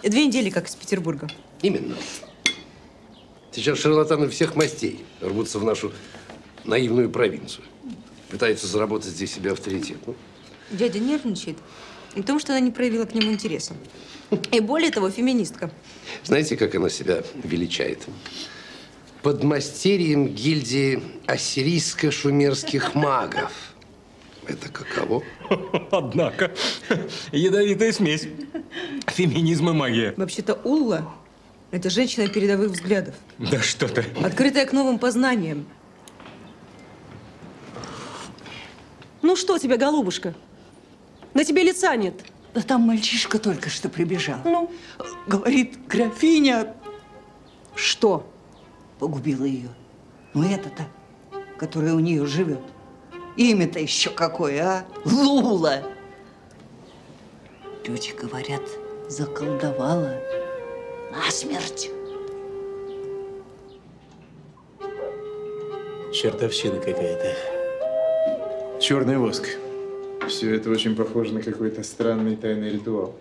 Две недели как из Петербурга. Именно. Сейчас шарлатаны всех мастей рвутся в нашу наивную провинцию. Пытаются заработать здесь себе авторитет. Ну, Дядя нервничает, потому что она не проявила к нему интереса. И более того, феминистка. знаете, как она себя величает? Подмастерьем гильдии ассирийско-шумерских магов. Это каково? Однако, ядовитая смесь. Феминизм и магия. Вообще-то Улла – это женщина передовых взглядов. Да что ты. Открытая к новым познаниям. Ну что тебе, голубушка? На тебе лица нет. Да там мальчишка только что прибежал. Ну? Говорит, графиня Что? погубила ее. Ну это-то, которая у нее живет. Имя-то еще какое, а? Лула. Люди говорят, заколдовала насмерть. Чертовщина какая-то. Черный воск. Все это очень похоже на какой-то странный тайный ритуал.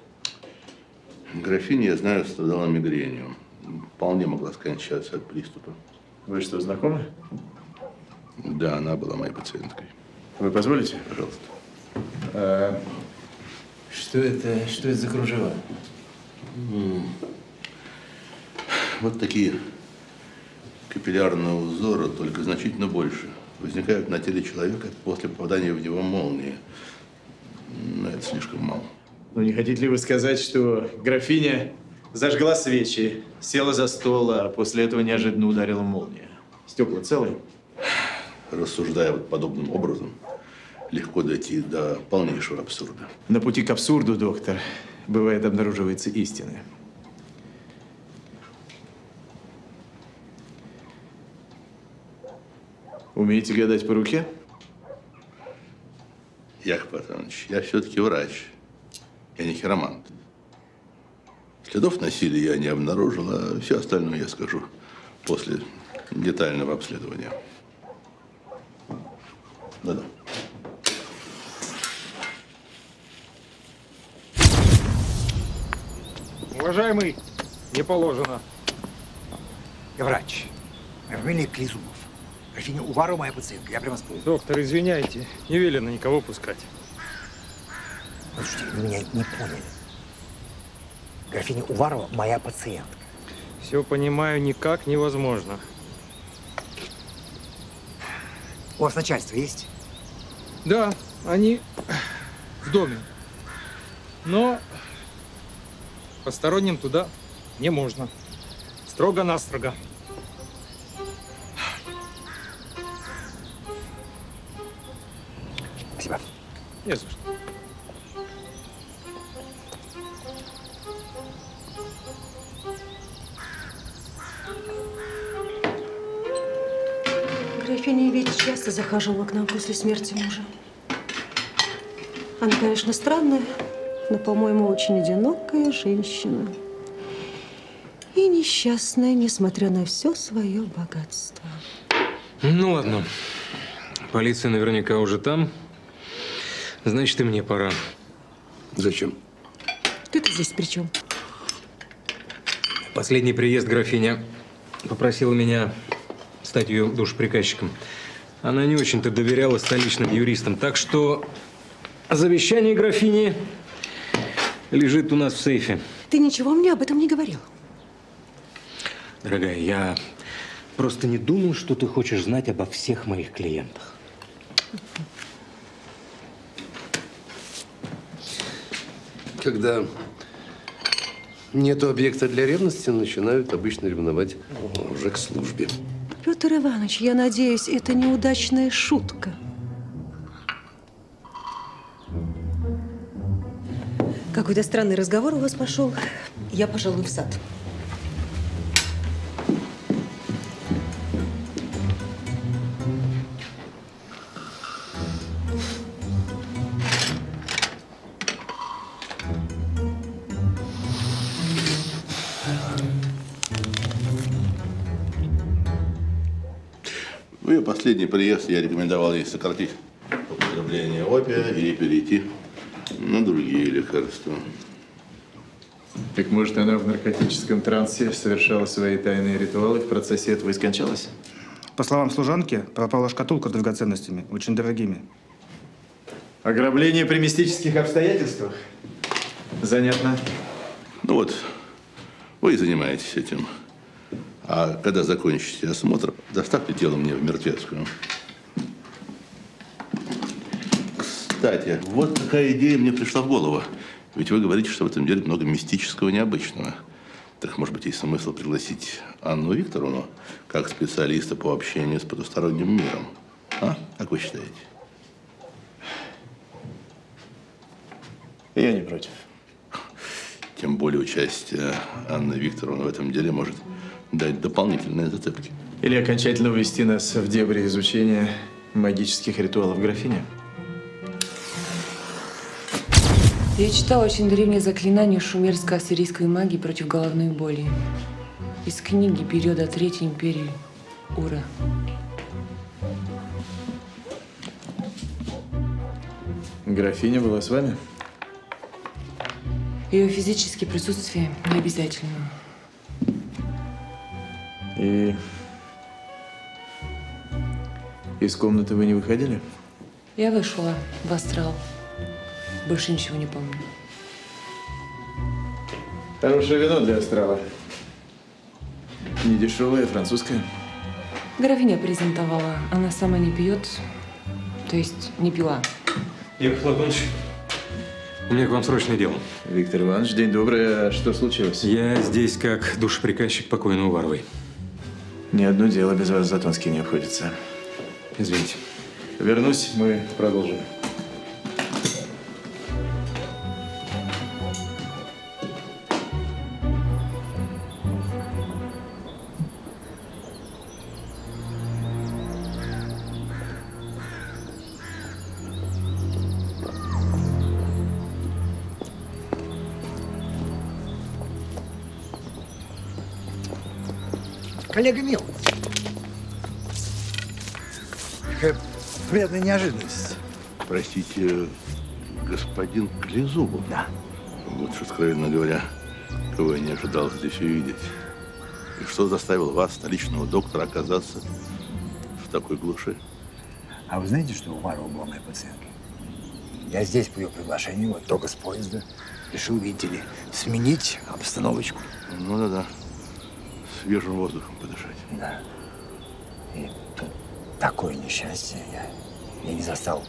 Графиня, я знаю, страдала мигренью. Вполне могла скончаться от приступа. Вы что, знакомы? Да, она была моей пациенткой. Вы позволите? Пожалуйста. А, что это, что это за кружева? М. Вот такие капиллярные узоры, только значительно больше. Возникают на теле человека после попадания в него молнии. Но это слишком мало. Ну, не хотите ли вы сказать, что графиня зажгла свечи, села за стол, а после этого неожиданно ударила молния? Стекла целые? Рассуждая вот подобным образом, легко дойти до полнейшего абсурда. На пути к абсурду, доктор, бывает обнаруживается истина. Умеете гадать по руке? Яков Патронович, я все-таки врач. Я не хиромант. Следов насилия я не обнаружил, а все остальное я скажу после детального обследования. Да-да. Уважаемый, не положено. Врач, фамилия Клизунов. Графиня Уварова моя пациентка, я прямо спою. Доктор, извиняйте, не велено никого пускать. Слушайте, вы меня не поняли. Графиня Уварова моя пациентка. Все понимаю, никак невозможно. У вас начальство есть? Да, они в доме. Но посторонним туда не можно. Строго-настрого. Спасибо. Не за что. Графиня ведь часто захаживала к нам после смерти мужа. Она, конечно, странная, но, по-моему, очень одинокая женщина. И несчастная, несмотря на все свое богатство. Ну ладно. Полиция наверняка уже там. Значит, и мне пора. Зачем? Ты-то здесь при чем? Последний приезд графиня попросила меня стать ее душеприказчиком. Она не очень-то доверяла столичным юристам, так что завещание графини лежит у нас в сейфе. Ты ничего мне об этом не говорил. Дорогая, я просто не думал, что ты хочешь знать обо всех моих клиентах. Когда нету объекта для ревности, начинают обычно ревновать уже к службе. Петр Иванович, я надеюсь, это неудачная шутка. Какой-то странный разговор у вас пошел. Я, пожалуй, в сад. В ее последний приезд я рекомендовал ей сократить употребление опия и перейти на другие лекарства. Так может, она в наркотическом трансе совершала свои тайные ритуалы, в процессе этого и скончалась? По словам служанки, пропала шкатулка с драгоценностями, очень дорогими. Ограбление при мистических обстоятельствах? Занятно. Ну вот, вы занимаетесь этим. А когда закончите осмотр, доставьте тело мне в мертвецкую. Кстати, вот такая идея мне пришла в голову. Ведь вы говорите, что в этом деле много мистического и необычного. Так, может быть, есть смысл пригласить Анну Викторовну как специалиста по общению с потусторонним миром? А? Как вы считаете? Я не против. Тем более участие Анны Викторовны в этом деле может дать дополнительные зацепки. Или окончательно ввести нас в дебри изучения магических ритуалов графини? Я читала очень древнее заклинание шумерско-ассирийской магии против головной боли. Из книги периода Третьей империи Ура. Графиня была с вами? Ее физическое присутствие не обязательно. И из комнаты вы не выходили? Я вышла в астрал. Больше ничего не помню. Хорошее вино для астрала. Не дешевое, французское. Графиня презентовала. Она сама не пьет, то есть не пила. Яков Платоныч, у меня к вам срочное дело. Виктор Иванович, день добрый. А что случилось? Я здесь как душеприказчик покойной Уваровой. Ни одно дело без вас Затонский не обходится. Извините. Вернусь, мы продолжим. Коллега Мил. Какая приятная неожиданность. Простите, господин Клезубов? Да. Вот что, откровенно говоря, кого я не ожидал здесь увидеть. И что заставило вас, столичного доктора, оказаться в такой глуши? А вы знаете, что Уварова была моей пациенткой? Я здесь по ее приглашению, вот только с поезда. Решил, видите ли, сменить обстановочку. Ну да-да. Свежим воздухом подышать. Да. И тут такое несчастье. Я, я не застал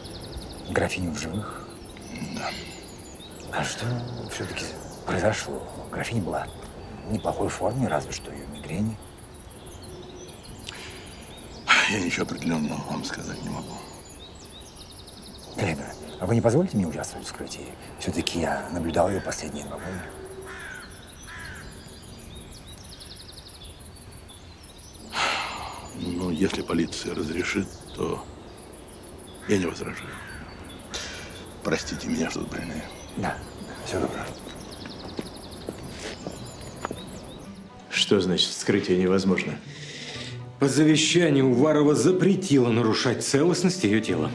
графиню в живых. Да. А что все-таки произошло? Графиня была в неплохой форме, разве что ее мигрени. Я ничего определенного вам сказать не могу. Глеб, а вы не позволите мне участвовать в вскрытии? Все-таки я наблюдал ее последние два года. Ну, если полиция разрешит, то я не возражаю. Простите меня, что больные. Да, все добро. Что значит вскрытие невозможно? По завещанию Уварова запретила нарушать целостность ее тела.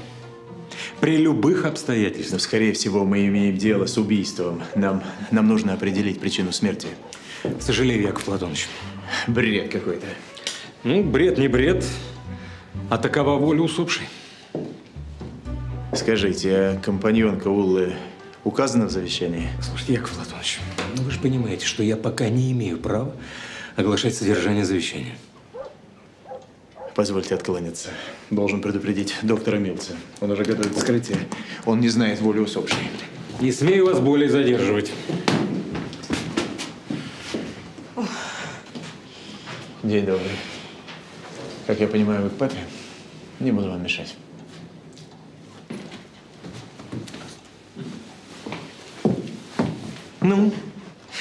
При любых обстоятельствах. Но, скорее всего, мы имеем дело с убийством. Нам, нам нужно определить причину смерти. Сожалею, Яков Платонович. Бред какой-то. Ну, бред не бред, а такова воля усопшей. Скажите, а компаньонка Уллы указана в завещании? Слушайте, Яков Платонович, ну вы же понимаете, что я пока не имею права оглашать содержание завещания. Позвольте откланяться. Должен предупредить доктора Милца. Он уже готовит вскрытие. Он не знает воли усопшей. Не смею вас более задерживать. День добрый. Как я понимаю, вы к папе? Не буду вам мешать. Ну,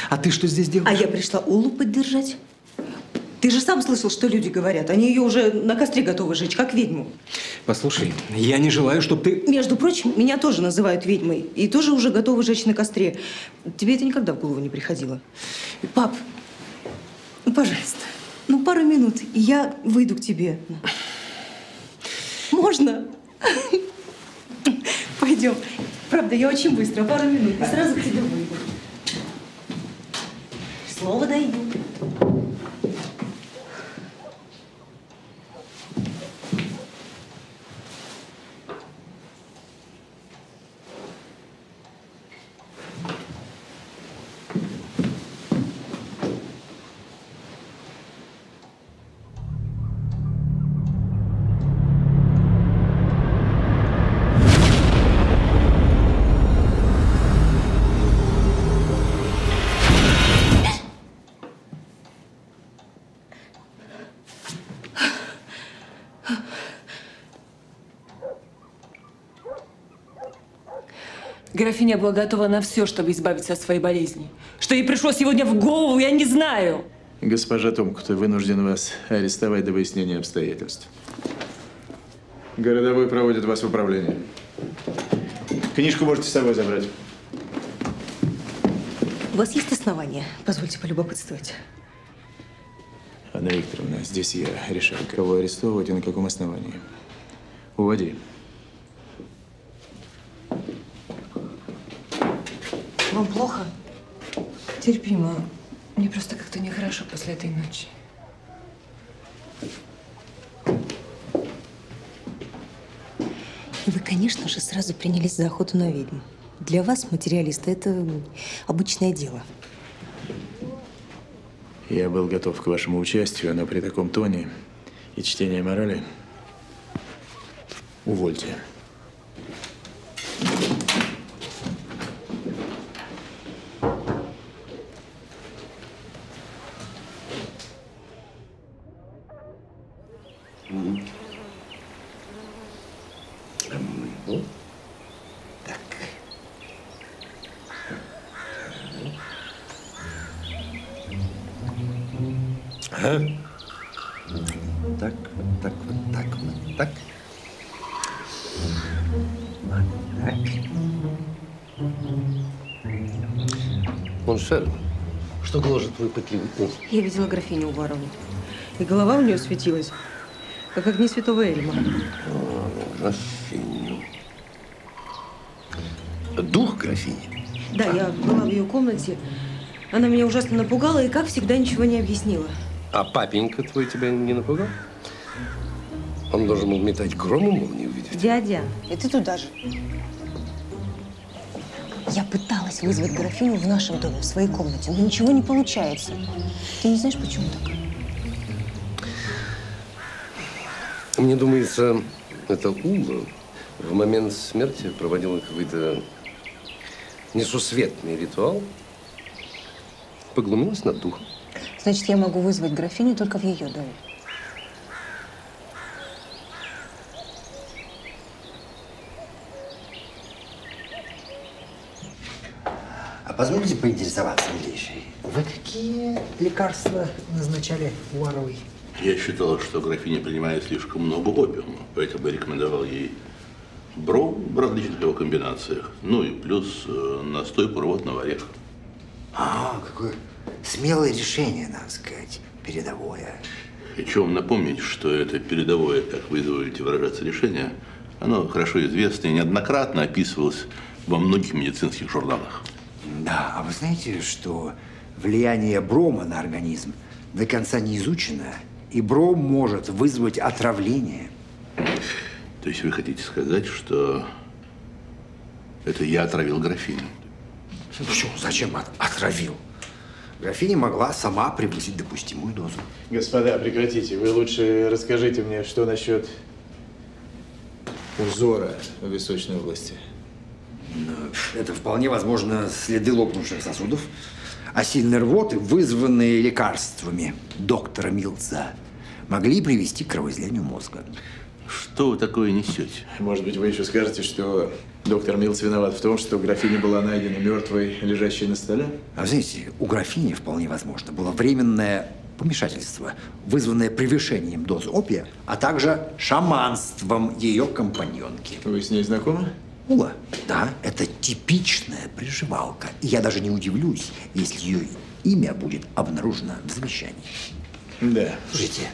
а ты что здесь делаешь? А я пришла Улу поддержать. Ты же сам слышал, что люди говорят. Они ее уже на костре готовы жечь, как ведьму. Послушай, я не желаю, чтобы ты... Между прочим, меня тоже называют ведьмой. И тоже уже готовы жечь на костре. Тебе это никогда в голову не приходило. Пап, ну, пожалуйста, ну пару минут, и я выйду к тебе. Можно? Пойдем. Правда, я очень быстро, пару минут, и сразу к тебе выйду. Слово даю. Графиня была готова на все, чтобы избавиться от своей болезни. Что ей пришло сегодня в голову, я не знаю. Госпожа Томкута, вынужден вас арестовать до выяснения обстоятельств. Городовой проводит вас в управление. Книжку можете с собой забрать. У вас есть основания? Позвольте полюбопытствовать. Анна Викторовна, здесь я решаю, кого арестовывать и на каком основании. Уводи. Вам плохо? Терпимо. Мне просто как-то нехорошо после этой ночи. Вы, конечно же, сразу принялись за охоту на ведьм. Для вас, материалиста, это обычное дело. Я был готов к вашему участию, но при таком тоне и чтении морали увольте. Ага. Mon cher, что гложет твой пытливый ум? Я видела графиню Уварову. И голова у нее светилась, как огни святого Эльма. Графиню. Дух графини? Да, я была в ее комнате. Она меня ужасно напугала и, как всегда, ничего не объяснила. А папенька твой тебя не напугал? Он должен был метать громы и молнии увидеть. Дядя, И ты туда же. Пыталась вызвать графиню в нашем доме, в своей комнате, но ничего не получается. Ты не знаешь, почему так? Мне думается, это Ула в момент смерти проводила какой-то несусветный ритуал, поглумилась над духом. Значит, я могу вызвать графиню только в ее доме. Позвольте поинтересоваться, милейший, вы какие лекарства назначали Уаровой? Я считал, что графиня принимает слишком много опиума, поэтому рекомендовал ей бро в различных его комбинациях, ну и плюс э, настойку рвотного ореха. А, какое смелое решение, надо сказать, передовое. Хочу вам напомнить, что это передовое, как вы изволите выражаться, решение, оно хорошо известно и неоднократно описывалось во многих медицинских журналах. Да, а вы знаете, что влияние брома на организм до конца не изучено, и бром может вызвать отравление. То есть вы хотите сказать, что это я отравил графиню? Почему? Зачем от- отравил? Графиня могла сама превысить допустимую дозу. Господа, прекратите. Вы лучше расскажите мне, что насчет узора в височной области. Это вполне возможно следы лопнувших сосудов, а сильные рвоты, вызванные лекарствами доктора Милца, могли привести к кровоизлиянию мозга. Что вы такое несете? Может быть, вы еще скажете, что доктор Милс виноват в том, что графиня была найдена мертвой, лежащей на столе? А знаете, у графини вполне возможно было временное помешательство, вызванное превышением дозы опия, а также шаманством ее компаньонки. Вы с ней знакомы? Ула, да, это типичная приживалка. И я даже не удивлюсь, если ее имя будет обнаружено в завещании. Да. Слушайте,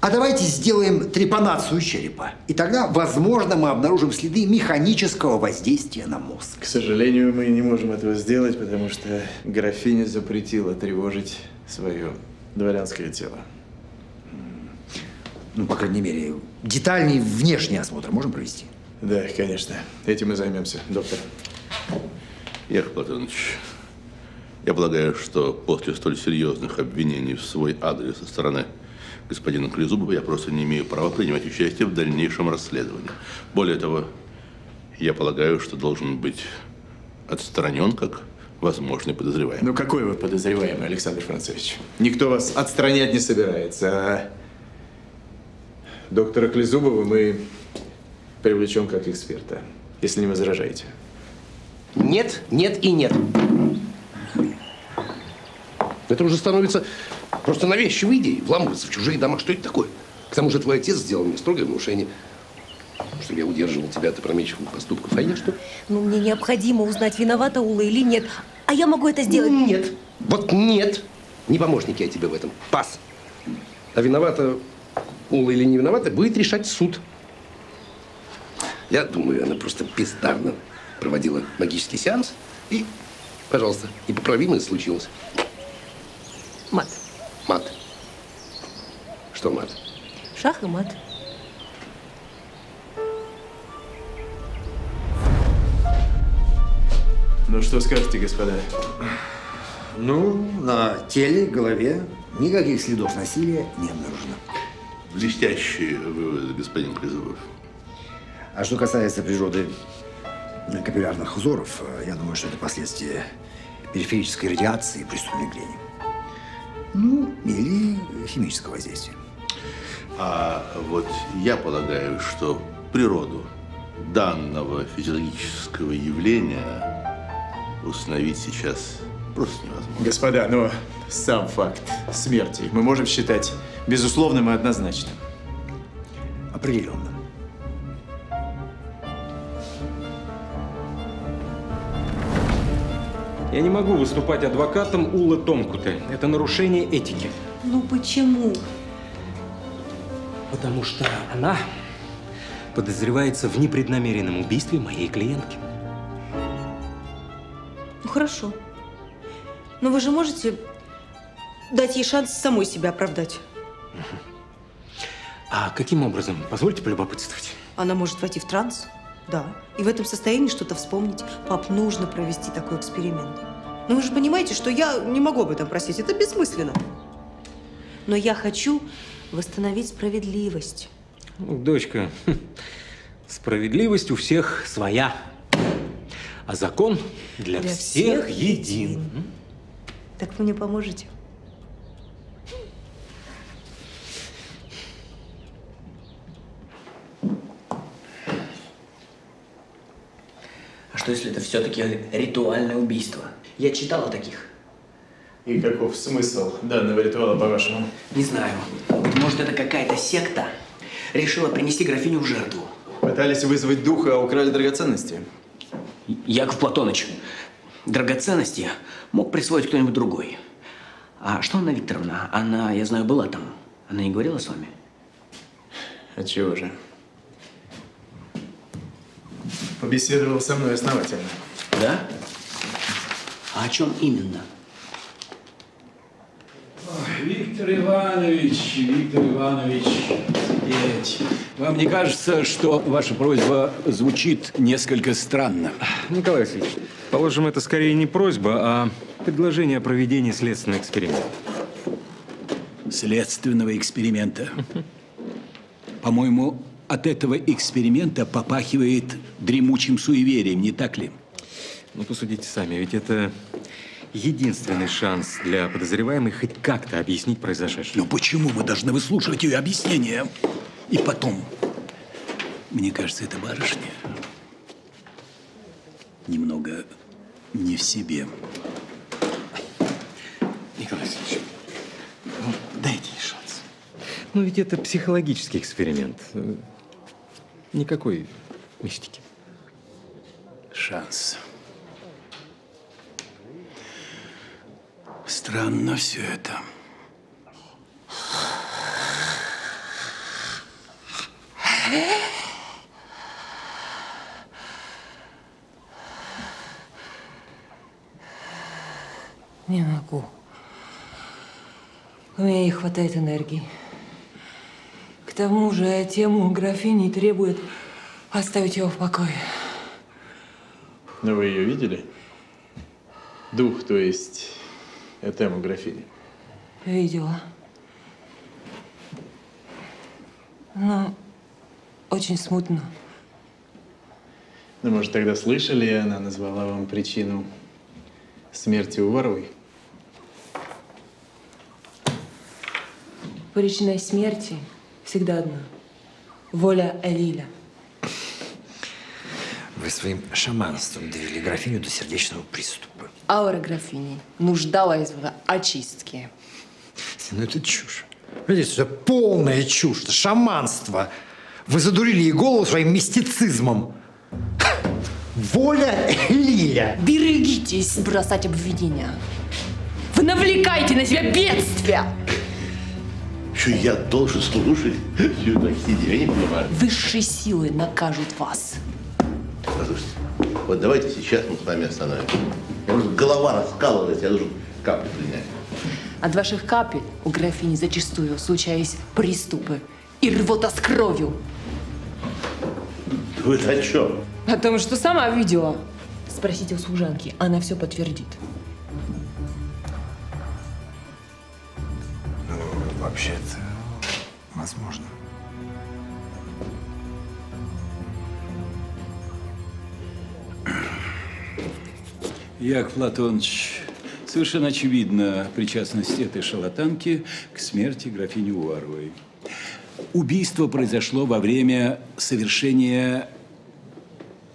а давайте сделаем трепанацию черепа. И тогда, возможно, мы обнаружим следы механического воздействия на мозг. К сожалению, мы не можем этого сделать, потому что графиня запретила тревожить свое дворянское тело. Ну, по крайней мере, детальный внешний осмотр можем провести? Да, конечно. Этим мы займемся, доктор. Яков Платонович, я полагаю, что после столь серьезных обвинений в свой адрес со стороны господина Клезубова я просто не имею права принимать участие в дальнейшем расследовании. Более того, я полагаю, что должен быть отстранен как возможный подозреваемый. Ну какой вы подозреваемый, Александр Францевич? Никто вас отстранять не собирается, а доктора Клезубова мы привлечем как эксперта, если не возражаете. Нет, нет и нет. Это уже становится просто навязчивой идеей. Вламываться в чужие дома. Что это такое? К тому же твой отец сделал мне строгое внушение, чтобы я удерживал тебя от опрометчивых поступков. А я что? Ну, мне необходимо узнать, виновата Ула или нет. А я могу это сделать? Нет. Вот нет. Не помощник я тебе в этом. Пас. А виновата Ула или не виновата, будет решать суд. Я думаю, она просто бездарно проводила магический сеанс. И, пожалуйста, непоправимое случилось. Мат. Мат. Что мат? Шах и мат. Ну что скажете, господа? Ну, на теле, голове никаких следов насилия не обнаружено. Блестящие выводы, господин Клезубов. А что касается природы капиллярных узоров, э, я думаю, что это последствия периферической радиации при мигрени. Ну, или химического воздействия. А вот я полагаю, что природу данного физиологического явления установить сейчас просто невозможно. Господа, но сам факт смерти мы можем считать безусловным и однозначным. Определенно. Я не могу выступать адвокатом Улы Томкуты. Это нарушение этики. Ну почему? Потому что она подозревается в непреднамеренном убийстве моей клиентки. Ну хорошо. Но вы же можете дать ей шанс самой себя оправдать. А каким образом? Позвольте полюбопытствовать. Она может войти в транс, да, и в этом состоянии что-то вспомнить. Пап, нужно провести такой эксперимент. Но вы же понимаете, что я не могу об этом просить. Это бессмысленно. Но я хочу восстановить справедливость. Ну, дочка, справедливость у всех своя. А закон для, Для всех, всех един. Так вы мне поможете? Что если это все-таки ритуальное убийство? Я читал о таких. И каков смысл данного ритуала, по-вашему? Не знаю. Может, это какая-то секта решила принести графиню в жертву. Пытались вызвать духа, а украли драгоценности. Яков Платоныч, драгоценности мог присвоить кто-нибудь другой. А что Анна Викторовна? Она, я знаю, была там. Она не говорила с вами? А чего же? Побеседовал со мной основательно. Да? А о чем именно? Виктор Иванович, Виктор Иванович, сидеть. Вам не кажется, что ваша просьба звучит несколько странно? Николай Васильевич, положим, это скорее не просьба, а предложение о проведении следственного эксперимента. Следственного эксперимента. По-моему, от этого эксперимента попахивает дремучим суеверием, не так ли? Ну, посудите сами, ведь это единственный шанс для подозреваемой хоть как-то объяснить произошедшее. Но почему мы должны выслушивать ее объяснение? И потом, мне кажется, эта барышня немного не в себе. Николай Васильевич, ну, дайте ей шанс. Ну, ведь это психологический эксперимент. Никакой мистики. Шанс. Странно все это. Не могу. У меня не хватает энергии. К тому же тему графини требует оставить его в покое. Но вы ее видели? Дух, то есть этему графини. Видела. Но очень смутно. Ну, может, тогда слышали, она назвала вам причину смерти Уваровой? Причина смерти всегда одна. Воля Элиля. Вы своим шаманством довели графиню до сердечного приступа. Аура графини нуждалась в очистке. Ну это чушь. Видите, это полная чушь, это шаманство. Вы задурили ей голову своим мистицизмом. Воля Лиля. Берегитесь бросать обвинения. Вы навлекаете на себя бедствия. Что я должен слушать чудо-сидя? Я не понимаю. Высшие силы накажут вас. Послушайте, вот давайте сейчас мы с вами остановимся. Уже голова раскалывается, я должен капли принять. От ваших капель у графини зачастую случались приступы и рвота с кровью. Вы о чем? О том, что сама видела. Спросите у служанки, она все подтвердит. Вообще-то, возможно. Яков Платоныч, совершенно очевидна причастность этой шалотанки к смерти графини Уваровой. Убийство произошло во время совершения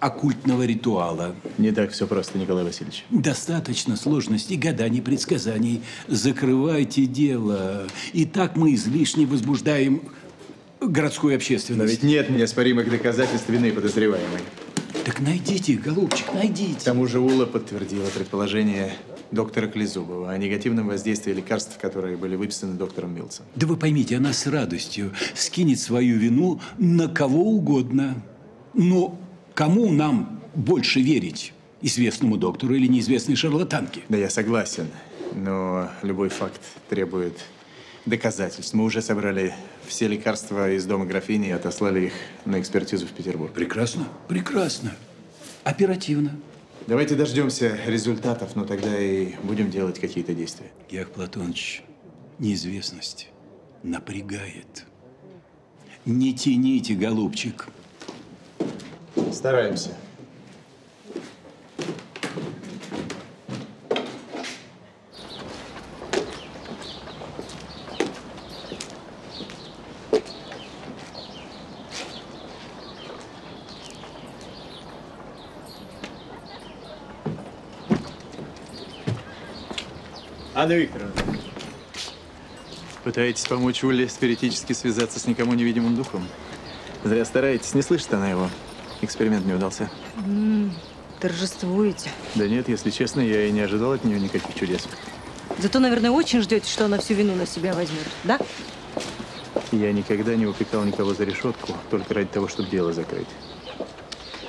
оккультного ритуала. Не так все просто, Николай Васильевич. Достаточно сложностей, гаданий, предсказаний. Закрывайте дело. И так мы излишне возбуждаем городскую Но общественность. ведь нет неоспоримых доказательств вины подозреваемой. Так найдите их, голубчик, найдите. К тому же Ула подтвердила предположение доктора Клезубова о негативном воздействии лекарств, которые были выписаны доктором Милсом. Да вы поймите, она с радостью скинет свою вину на кого угодно. Но кому нам больше верить? Известному доктору или неизвестной шарлатанке? Да, я согласен. Но любой факт требует доказательств. Мы уже собрали все лекарства из дома графини и отослали их на экспертизу в Петербург. Прекрасно, прекрасно. Оперативно. Давайте дождемся результатов, но тогда и будем делать какие-то действия. Яков Платоныч, неизвестность напрягает. Не тяните, голубчик. Стараемся. Анна Викторовна, пытаетесь помочь Уле спиритически связаться с никому невидимым духом? Зря стараетесь, не слышит она его. Эксперимент не удался. М, Торжествуете. Да нет, если честно, я и не ожидал от нее никаких чудес. Зато, наверное, очень ждете, что она всю вину на себя возьмет, да? Я никогда не упекал никого за решетку, только ради того, чтобы дело закрыть.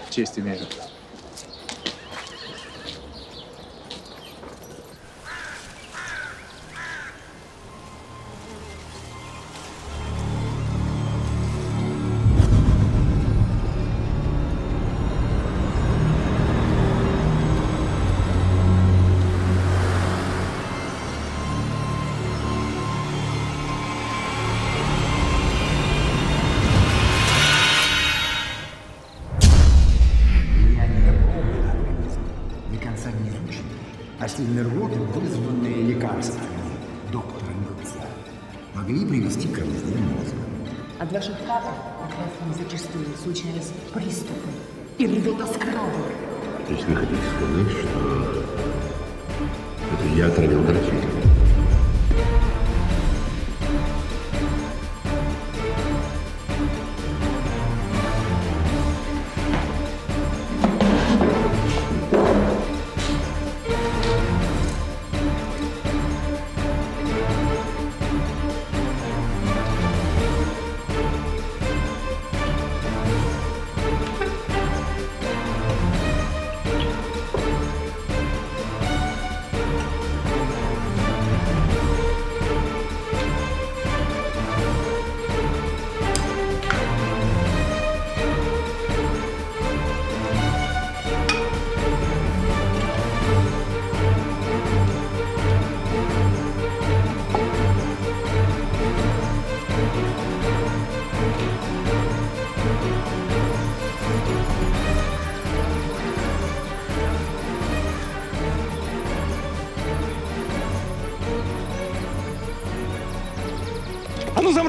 Честь имею. И рвота с кровью. То есть вы хотите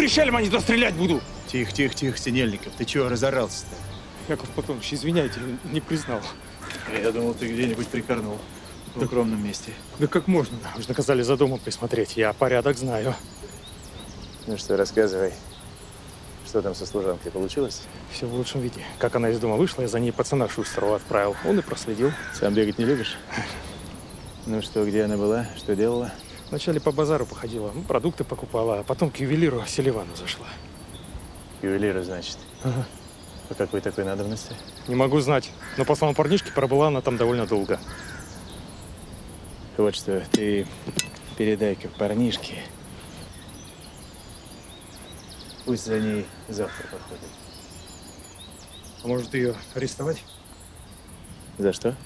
А ну замри, щелем, а не то стрелять буду. Тихо, тихо, тихо, Синельников. Ты чего разорался-то? Яков Платонович, извиняйте, не признал. Я думал, ты где-нибудь прикорнул. В укромном месте. Да как можно? Вы же наказали за домом присмотреть. Я порядок знаю. Ну что, рассказывай. Что там со служанкой получилось? Все в лучшем виде. Как она из дома вышла, я за ней пацана Шустерова отправил. Он и проследил. Сам бегать не любишь? Ну что, где она была? Что делала? Вначале по базару походила, ну, продукты покупала, а потом к ювелиру Селивану зашла. Ювелира, значит. Ага. По какой такой надобности? Не могу знать. Но по словам парнишки, пробыла она там довольно долго. Вот что, ты передай-ка парнишке. Пусть за ней завтра подходит. А может ее арестовать? За что?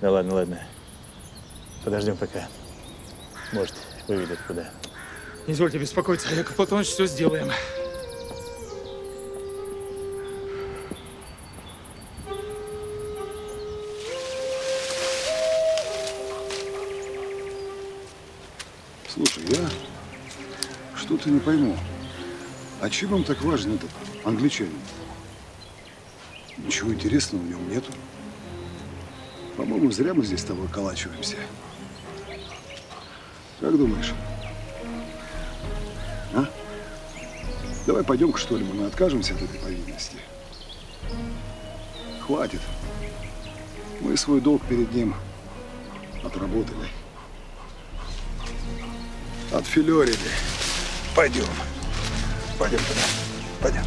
Да ладно, ладно. Подождем пока. Может, выведут куда. Не извольте беспокоиться, Яков Платонович, все сделаем. Слушай, я что-то не пойму. А чем вам так важен этот англичанин? Ничего интересного в нем нету. По-моему, зря мы здесь с тобой околачиваемся. Как думаешь? А? Давай пойдем-ка, что ли, мы откажемся от этой повинности. хватит. Мы свой долг перед ним отработали. Отфилерили. Пойдем. Пойдем туда. Пойдем.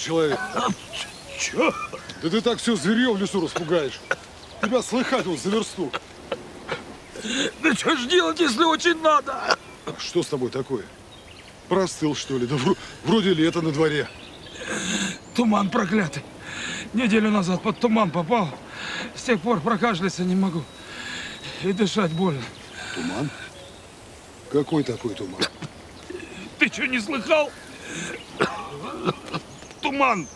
Человек. Че? Да ты так все зверье в лесу распугаешь. Тебя слыхать вот за версту. Да что ж делать, если очень надо? Что с тобой такое? Простыл, что ли? Да вро- вроде лето на дворе. Туман проклятый. Неделю назад под туман попал. С тех пор прокашляться не могу. И дышать больно. Туман? Какой такой туман? Ты что, не слыхал? Туман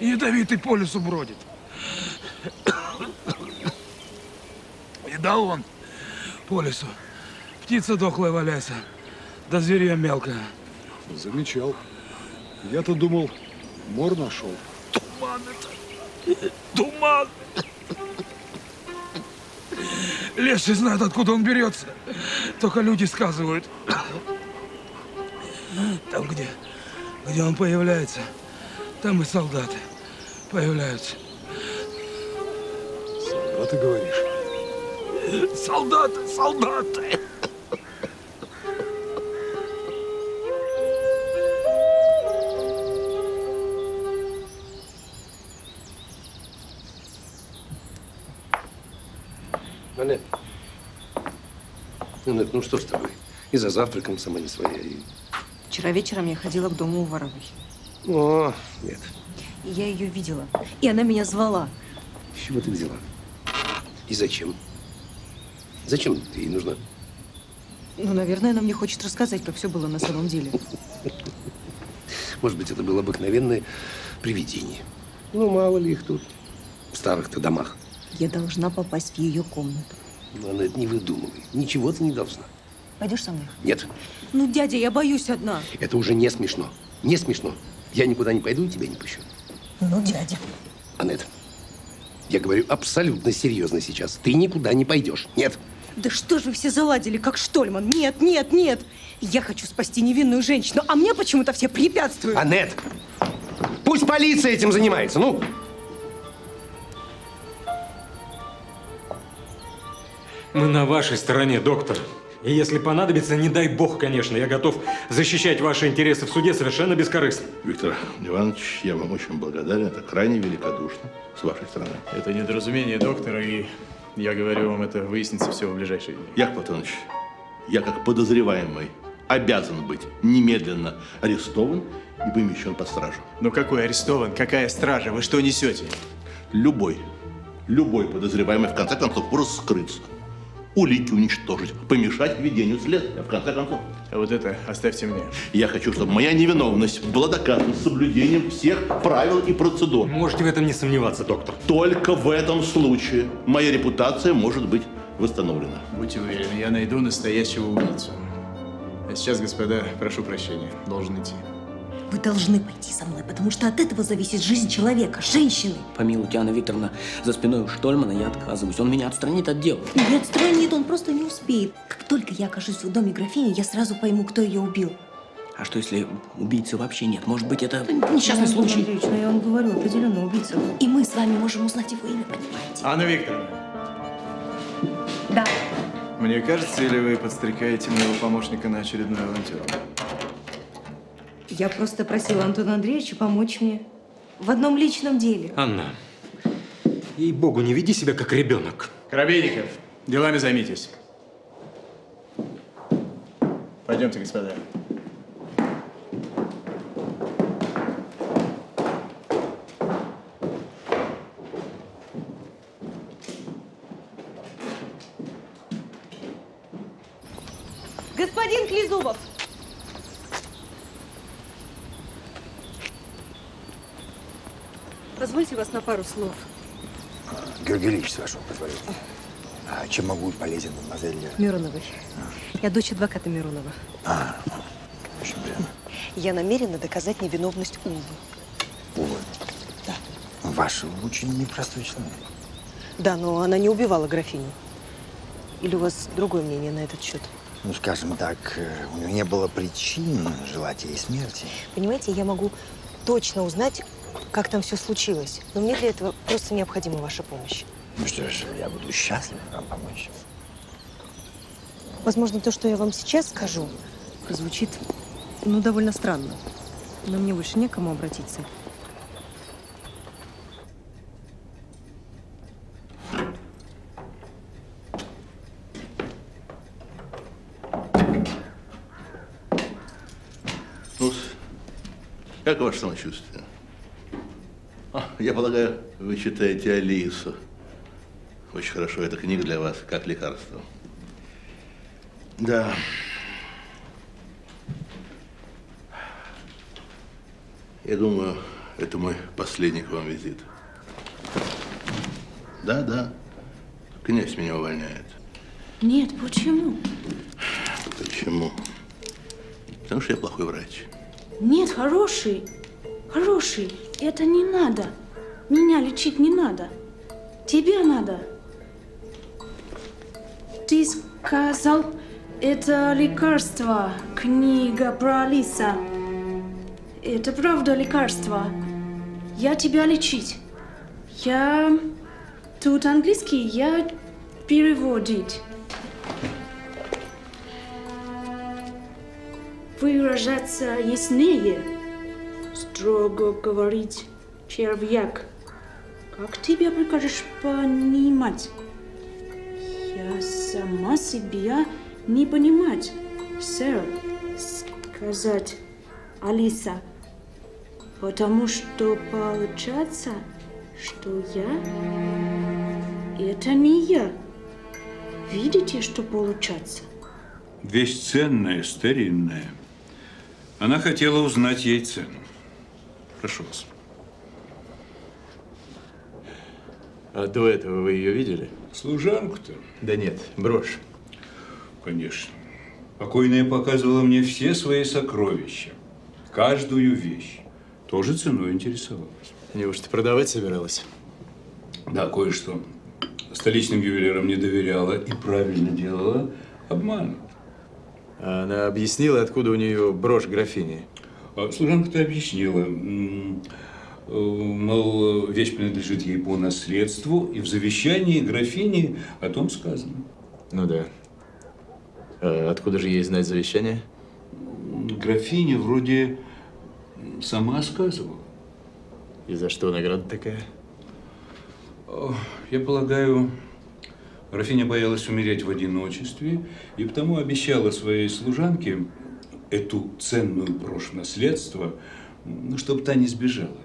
ядовитый по лесу бродит. И да он по лесу. Птица дохлая валяется, да зверье мелкое. Замечал. Я-то думал, мор нашел. Туман это. Туман. Леший знает, откуда он берется. Только люди сказывают. Там, где, где он появляется, там и солдаты появляются. Солдаты, говоришь? Солдаты, солдаты. Анет. Анет, ну что ж с тобой? И за завтраком сама не своя. И... Вчера вечером я ходила к дому Уваровой. О, нет. Я ее видела. И она меня звала. С чего ты взяла? И зачем? Зачем ты ей нужна? Ну, наверное, она мне хочет рассказать, как все было на самом деле. Может быть, это было обыкновенное привидение. Ну, мало ли их тут. В старых-то домах. Я должна попасть в ее комнату. Но она это не выдумывай. Ничего ты не должна. Пойдешь со мной? Нет, Ну, дядя, я боюсь одна. это уже не смешно. Не смешно. Я никуда не пойду и тебя не пущу. Ну, дядя. Анет, я говорю абсолютно серьезно сейчас. Ты никуда не пойдешь. Нет. Да что же вы все заладили, как Штольман? Нет, нет, нет. Я хочу спасти невинную женщину, а мне почему-то все препятствуют. Анет, пусть полиция этим занимается. Ну, Мы на вашей стороне, доктор. И если понадобится, не дай бог, конечно, я готов защищать ваши интересы в суде совершенно бескорыстно. Виктор Иванович, я вам очень благодарен. Это крайне великодушно с вашей стороны. Это недоразумение доктора, и я говорю вам, это выяснится все в ближайшие дни. Яков Платонович, я как подозреваемый обязан быть немедленно арестован и помещен под стражу. Ну какой арестован? Какая стража? Вы что несете? Любой, любой подозреваемый в конце концов может скрыться, улики уничтожить, помешать ведению следствия, в конце концов. А вот это оставьте мне. Я хочу, чтобы моя невиновность была доказана с соблюдением всех правил и процедур. Можете в этом не сомневаться, доктор. Только в этом случае моя репутация может быть восстановлена. Будьте уверены, я найду настоящего убийцу. А сейчас, господа, прошу прощения, должен идти. Вы должны пойти со мной, потому что от этого зависит жизнь человека, женщины. Помилуйте, Анна Викторовна, за спиной у Штольмана я отказываюсь. Он меня отстранит от дела. Не отстранит, он просто не успеет. Как только я окажусь в доме графини, я сразу пойму, кто ее убил. А что, если убийцы вообще нет? Может быть, это несчастный случай? Андреевич, ну я вам говорю, определенно убийца. И мы с вами можем узнать его имя, понимаете? Анна Викторовна, Да. мне кажется, или вы подстрекаете моего помощника на очередную авантюру? Я просто просила Антона Андреевича помочь мне в одном личном деле. Анна, ей-богу, не веди себя как ребенок. Коробейников, делами займитесь. Пойдемте, господа. Господин Клизубов, Позвольте вас на пару слов. Георгий Ильич, с вашего позволения. А чем могу быть полезен, мадемуазель? Мироновой. Я дочь адвоката Миронова. А, очень приятно. Я намерена доказать невиновность Улы. Увы. Да. Ваш очень непростой человек. Да, но она не убивала графиню. Или у вас другое мнение на этот счет? Ну, скажем так, э, у нее не было причин желать ей смерти. Понимаете, я могу точно узнать, как там все случилось. Но мне для этого просто необходима ваша помощь. Ну что ж, я буду счастлив вам помочь. Возможно, то, что я вам сейчас скажу, прозвучит, ну, довольно странно. Но мне больше некому обратиться. ну как ваше самочувствие? А, я полагаю, вы читаете Алису. Очень хорошо, эта книга для вас как лекарство. Да. Я думаю, это мой последний к вам визит. Да, да. Князь меня увольняет. Нет, почему? Почему? Потому что я плохой врач. Нет, хороший. Хороший. Это не надо. Меня лечить не надо. Тебе надо. Ты сказал, это лекарство. Книга про Алиса. Это правда лекарство. Я тебя лечить. Я... Тут английский, я переводить. Выражаться яснее. Строго говорить червяк. Как тебе прикажешь понимать? Я сама себя не понимать, сэр. Сказать Алиса, потому что получается, что я это не я. Видите, что получается? Вещь ценная, старинная. Она хотела узнать ей цену. Прошу вас. А до этого вы ее видели? Служанку-то? Да нет, брошь. Конечно. Покойная показывала мне все свои сокровища. Каждую вещь. Тоже ценой интересовалась. Неужто продавать собиралась? Да, кое-что. Столичным ювелирам не доверяла и правильно делала обман. А она объяснила, откуда у нее брошь графини? А Служанка-то объяснила. Э, Мол, вещь принадлежит ей по наследству, и в завещании графини о том сказано. Ну да. А откуда же ей знать завещание? Графиня вроде сама сказывала. И за что награда такая? Я полагаю, графиня боялась умереть в одиночестве, и потому обещала своей служанке эту ценную брошь наследства, ну, чтобы та не сбежала.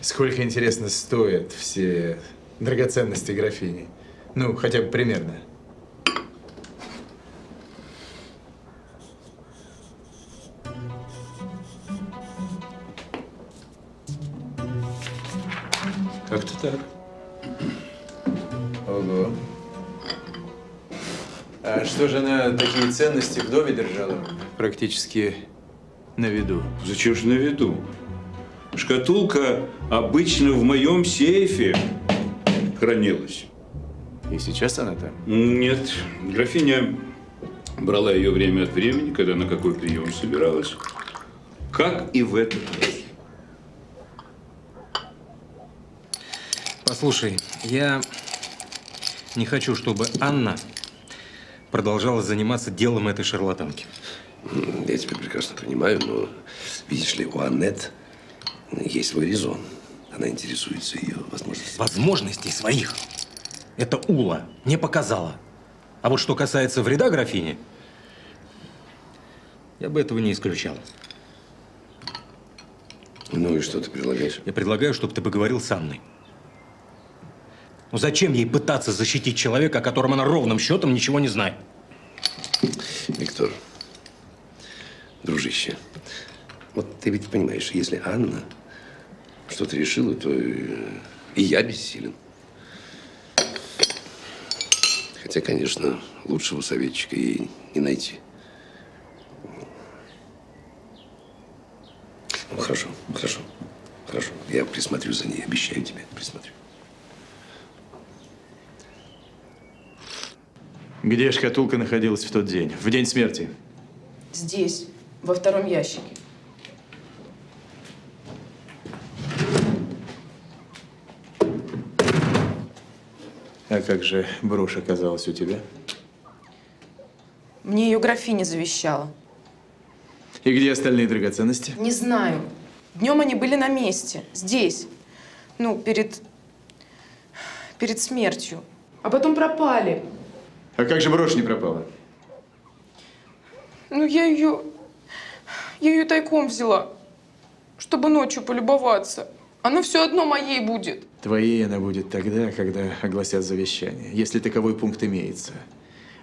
Сколько, интересно, стоят все драгоценности графини? Ну, хотя бы примерно. Как-то так. А что же она такие ценности в доме держала? Практически на виду. Зачем же на виду? Шкатулка обычно в моем сейфе хранилась. И сейчас она там? Нет. Графиня брала ее время от времени, когда на какой прием собиралась. Как и в этот раз. Послушай, я не хочу, чтобы Анна продолжала заниматься делом этой шарлатанки. Я тебя прекрасно понимаю, но, видишь ли, у Аннет есть свой резон. Она интересуется ее возможностями. Возможностей своих. Это Ула не показала. А вот что касается вреда графини, я бы этого не исключал. Ну и что ты предлагаешь? Я предлагаю, чтобы ты поговорил с Анной. Ну зачем ей пытаться защитить человека, о котором она ровным счетом ничего не знает? Виктор, дружище, вот ты ведь понимаешь, если Анна что-то решила, то и, я бессилен. Хотя, конечно, лучшего советчика ей не найти. Ну, хорошо, хорошо, хорошо. Я присмотрю за ней, обещаю тебе, присмотрю. Где шкатулка находилась в тот день, в день смерти? Здесь, во втором ящике. А как же брошь оказалась у тебя? Мне ее графиня завещала. И где остальные драгоценности? Не знаю. Днем они были на месте, здесь. Ну, перед... перед смертью. А потом пропали. А как же брошь не пропала? Ну, я ее... Я ее тайком взяла, чтобы ночью полюбоваться. Она все одно моей будет. Твоей она будет тогда, когда огласят завещание, если таковой пункт имеется.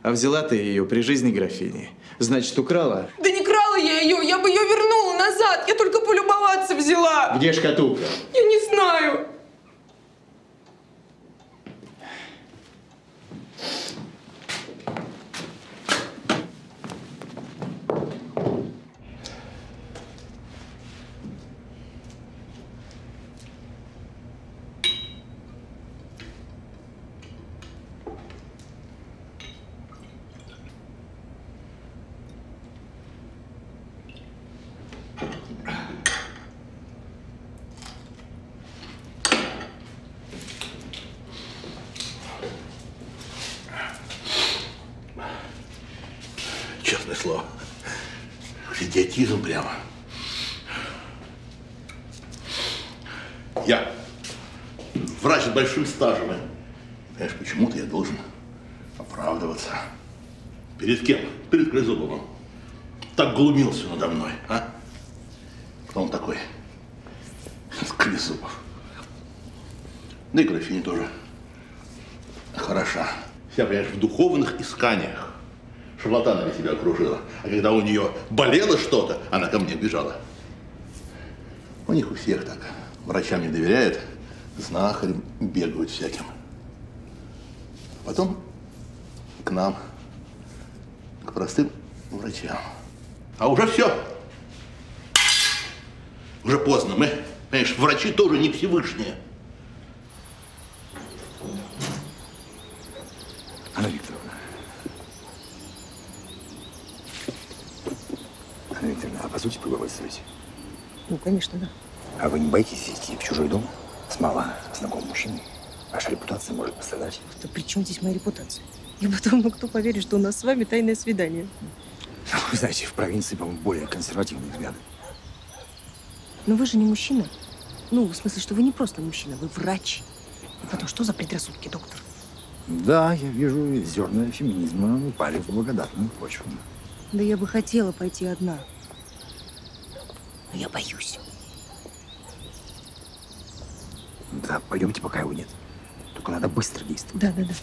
А взяла ты ее при жизни графини. Значит, украла? Да не крала я ее, я бы ее вернула назад. Я только полюбоваться взяла. Где шкатулка? Я не знаю. Честное слово. Идиотизм прямо. Я врач с большим стажем. и, Понимаешь, почему-то я должен оправдываться. Перед кем? Перед Крызубовым. Так глумился надо мной, а? Кто он такой? Крызубов. Да и графиня тоже хороша. Вся, понимаешь, в духовных исканиях. Шарлатанами себя окружила. А когда у нее болело что-то, она ко мне бежала. У них у всех так. Врачам не доверяют, знахарям бегают всяким. Потом к нам, к простым врачам. А уже все. Уже поздно. Мы, понимаешь, врачи тоже не Всевышние. Анна Викторовна. Анна А позвольте полюбопытствовать? Ну, конечно, да. А вы не боитесь идти в чужой дом с мало знакомым мужчиной? Ваша репутация может пострадать. Да при чем здесь моя репутация? И потом, ну кто поверит, что у нас с вами тайное свидание? Вы знаете, в провинции, по-моему, более консервативные взгляды. Но вы же не мужчина. Ну, в смысле, что вы не просто мужчина, вы врач. И потом, что за предрассудки, доктор? Да, я вижу, зерна феминизма упали в благодатную почву. Да я бы хотела пойти одна. Но я боюсь. Да, пойдемте, пока его нет. Только надо быстро действовать. Да, да, да.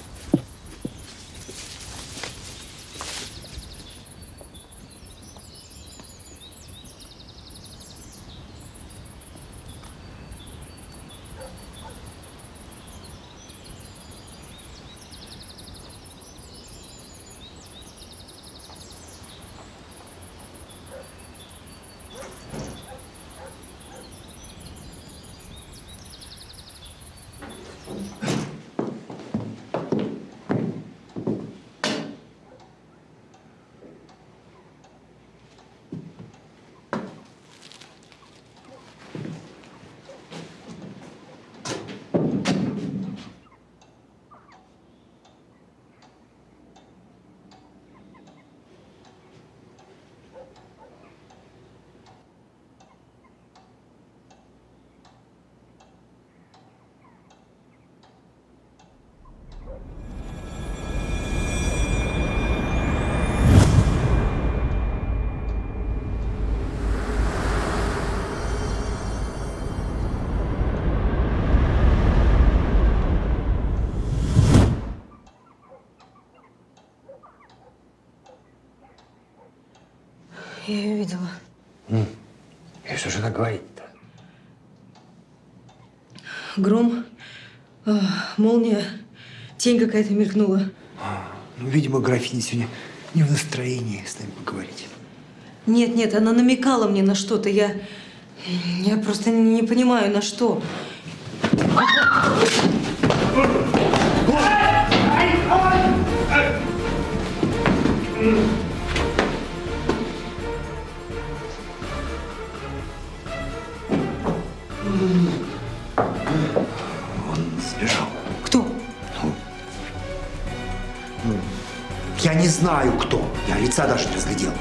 Что она говорит-то? Гром, а, молния, тень какая-то мелькнула. Ну, видимо, графиня сегодня не в настроении с нами поговорить. Нет, нет, она намекала мне на что-то. Я, я просто не понимаю, на что. Знаю, кто. Я лица даже не разглядел.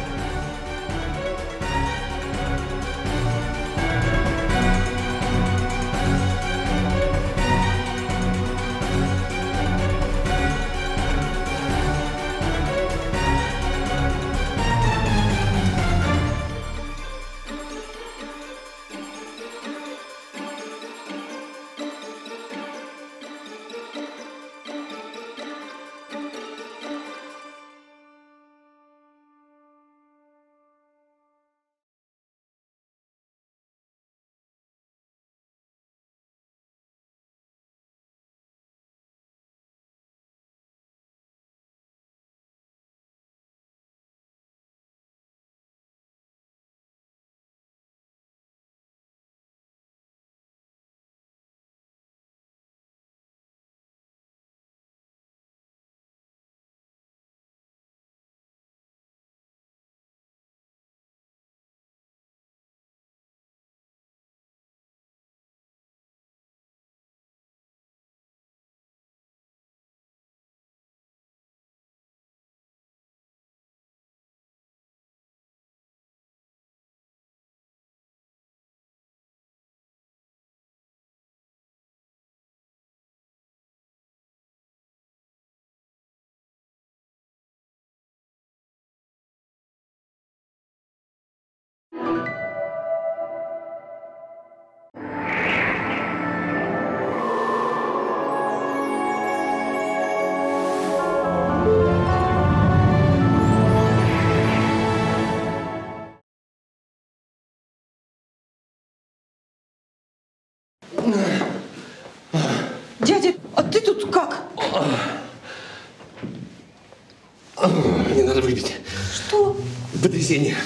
Потрясение.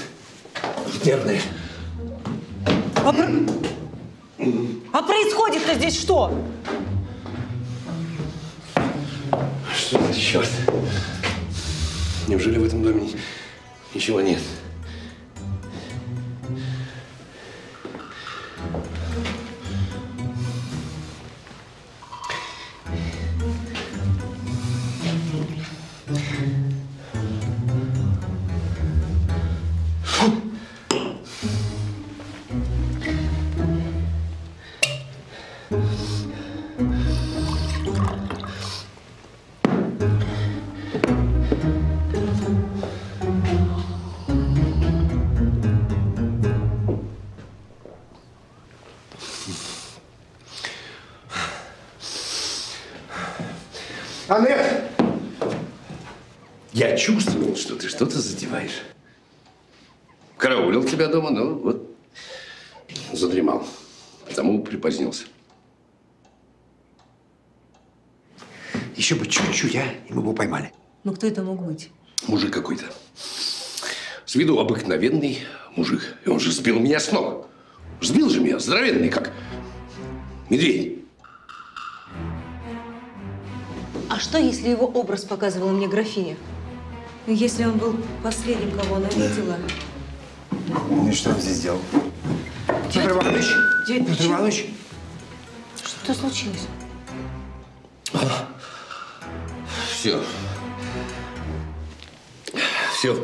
Нервное. А, про- а происходит-то здесь что? Что за черт? Неужели в этом доме ни- ничего нет? Кто это мог быть? Мужик какой-то. С виду обыкновенный мужик. И он же сбил меня с ног. Сбил же меня, здоровенный, как медведь. А что, если его образ показывала мне графиня? Если он был последним, кого она видела? Ну и что он здесь делал? Дядя, Петр Иванович! дядя, Петр? Иванович! Что случилось? Все. Все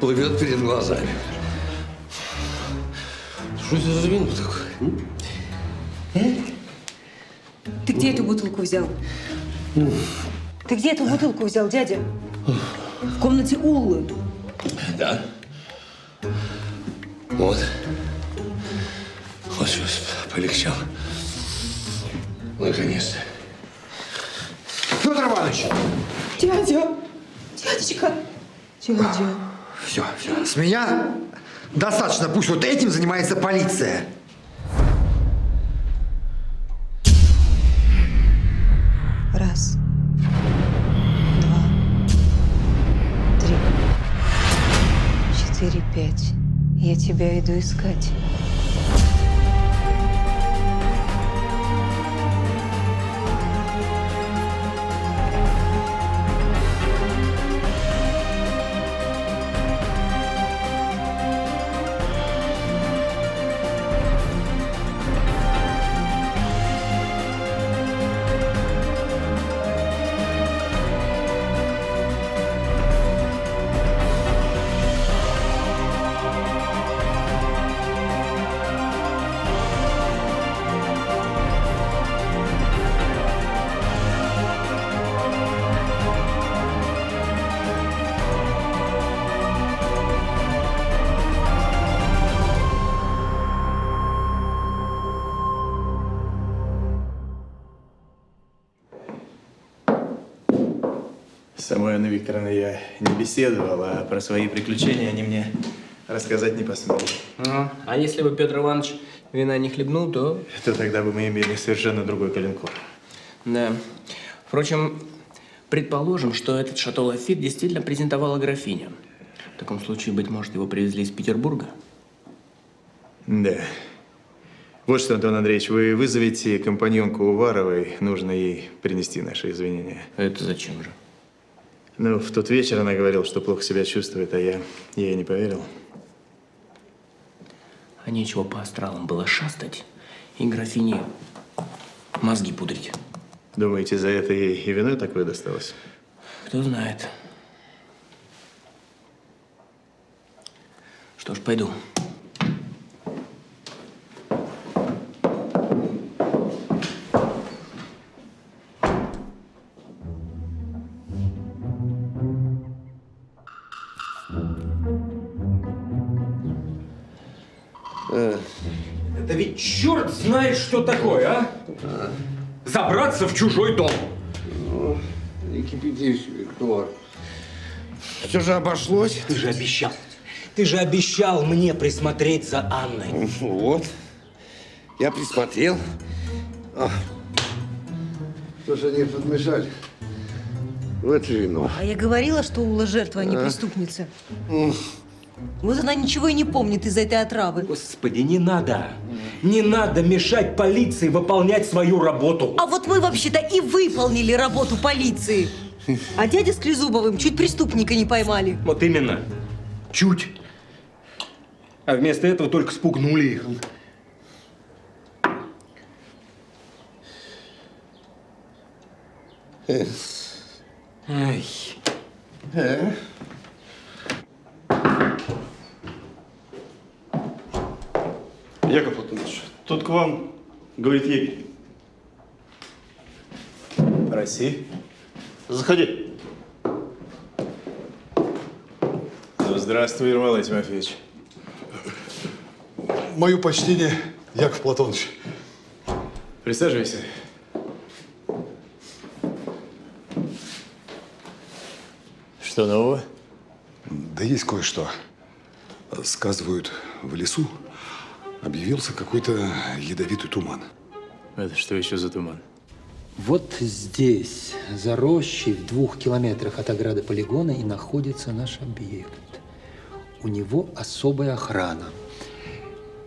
плывет перед глазами. Что это за вино такое? м? Ты где эту бутылку взял? Ты где эту бутылку взял, дядя? В комнате Уллы. Да. Вот. Вот сейчас полегчало. Наконец-то. Петр Иванович! Дядя! Дядечка! Дядя! Все, все. С меня достаточно. Пусть вот этим занимается полиция. Раз. Два. Три. Четыре, пять. Я тебя иду искать. Беседовал, а про свои приключения они мне рассказать не посмели. Ну, а если бы Петр Иванович вина не хлебнул, то... То тогда бы мы имели совершенно другой коленкор. Да. Впрочем, предположим, что этот шато Лафит действительно презентовала графиня. В таком случае, быть может, его привезли из Петербурга? Да. Вот что, Антон Андреевич, вы вызовите компаньонку Уваровой, нужно ей принести наши извинения. Это зачем же? Ну, в тот вечер она говорила, что плохо себя чувствует, а я ей не поверил. А нечего по астралам было шастать и графине мозги пудрить. Думаете, за это ей и виной такое досталось? Кто знает. Что ж, пойду. Черт знает, что такое, а? Забраться в чужой дом. Ну, не кипятись, Виктор. Все же обошлось. Ты же обещал. Ты же обещал мне присмотреть за Анной. Вот. Я присмотрел. А. Что же они подмешали? В это вино. А я говорила, что Ула жертва, а не А. преступница. Вот она ничего и не помнит из-за этой отравы. Господи, не надо. Не надо мешать полиции выполнять свою работу. А вот мы вообще-то и выполнили работу полиции. А дядя с Кризубовым чуть преступника не поймали. Вот именно. Чуть. А вместо этого только спугнули их. Ай. Э? Яков Платонович, тут к вам, говорит егерь. Проси. Заходи. Ну, здравствуй, Ермолай Тимофеевич. Мое почтение, Яков Платонович. Присаживайся. Что нового? Да есть кое-что. Сказывают, в лесу объявился какой-то ядовитый туман. Это что еще за туман? Вот здесь, за рощей, в двух километрах от ограды полигона, и находится наш объект. У него особая охрана.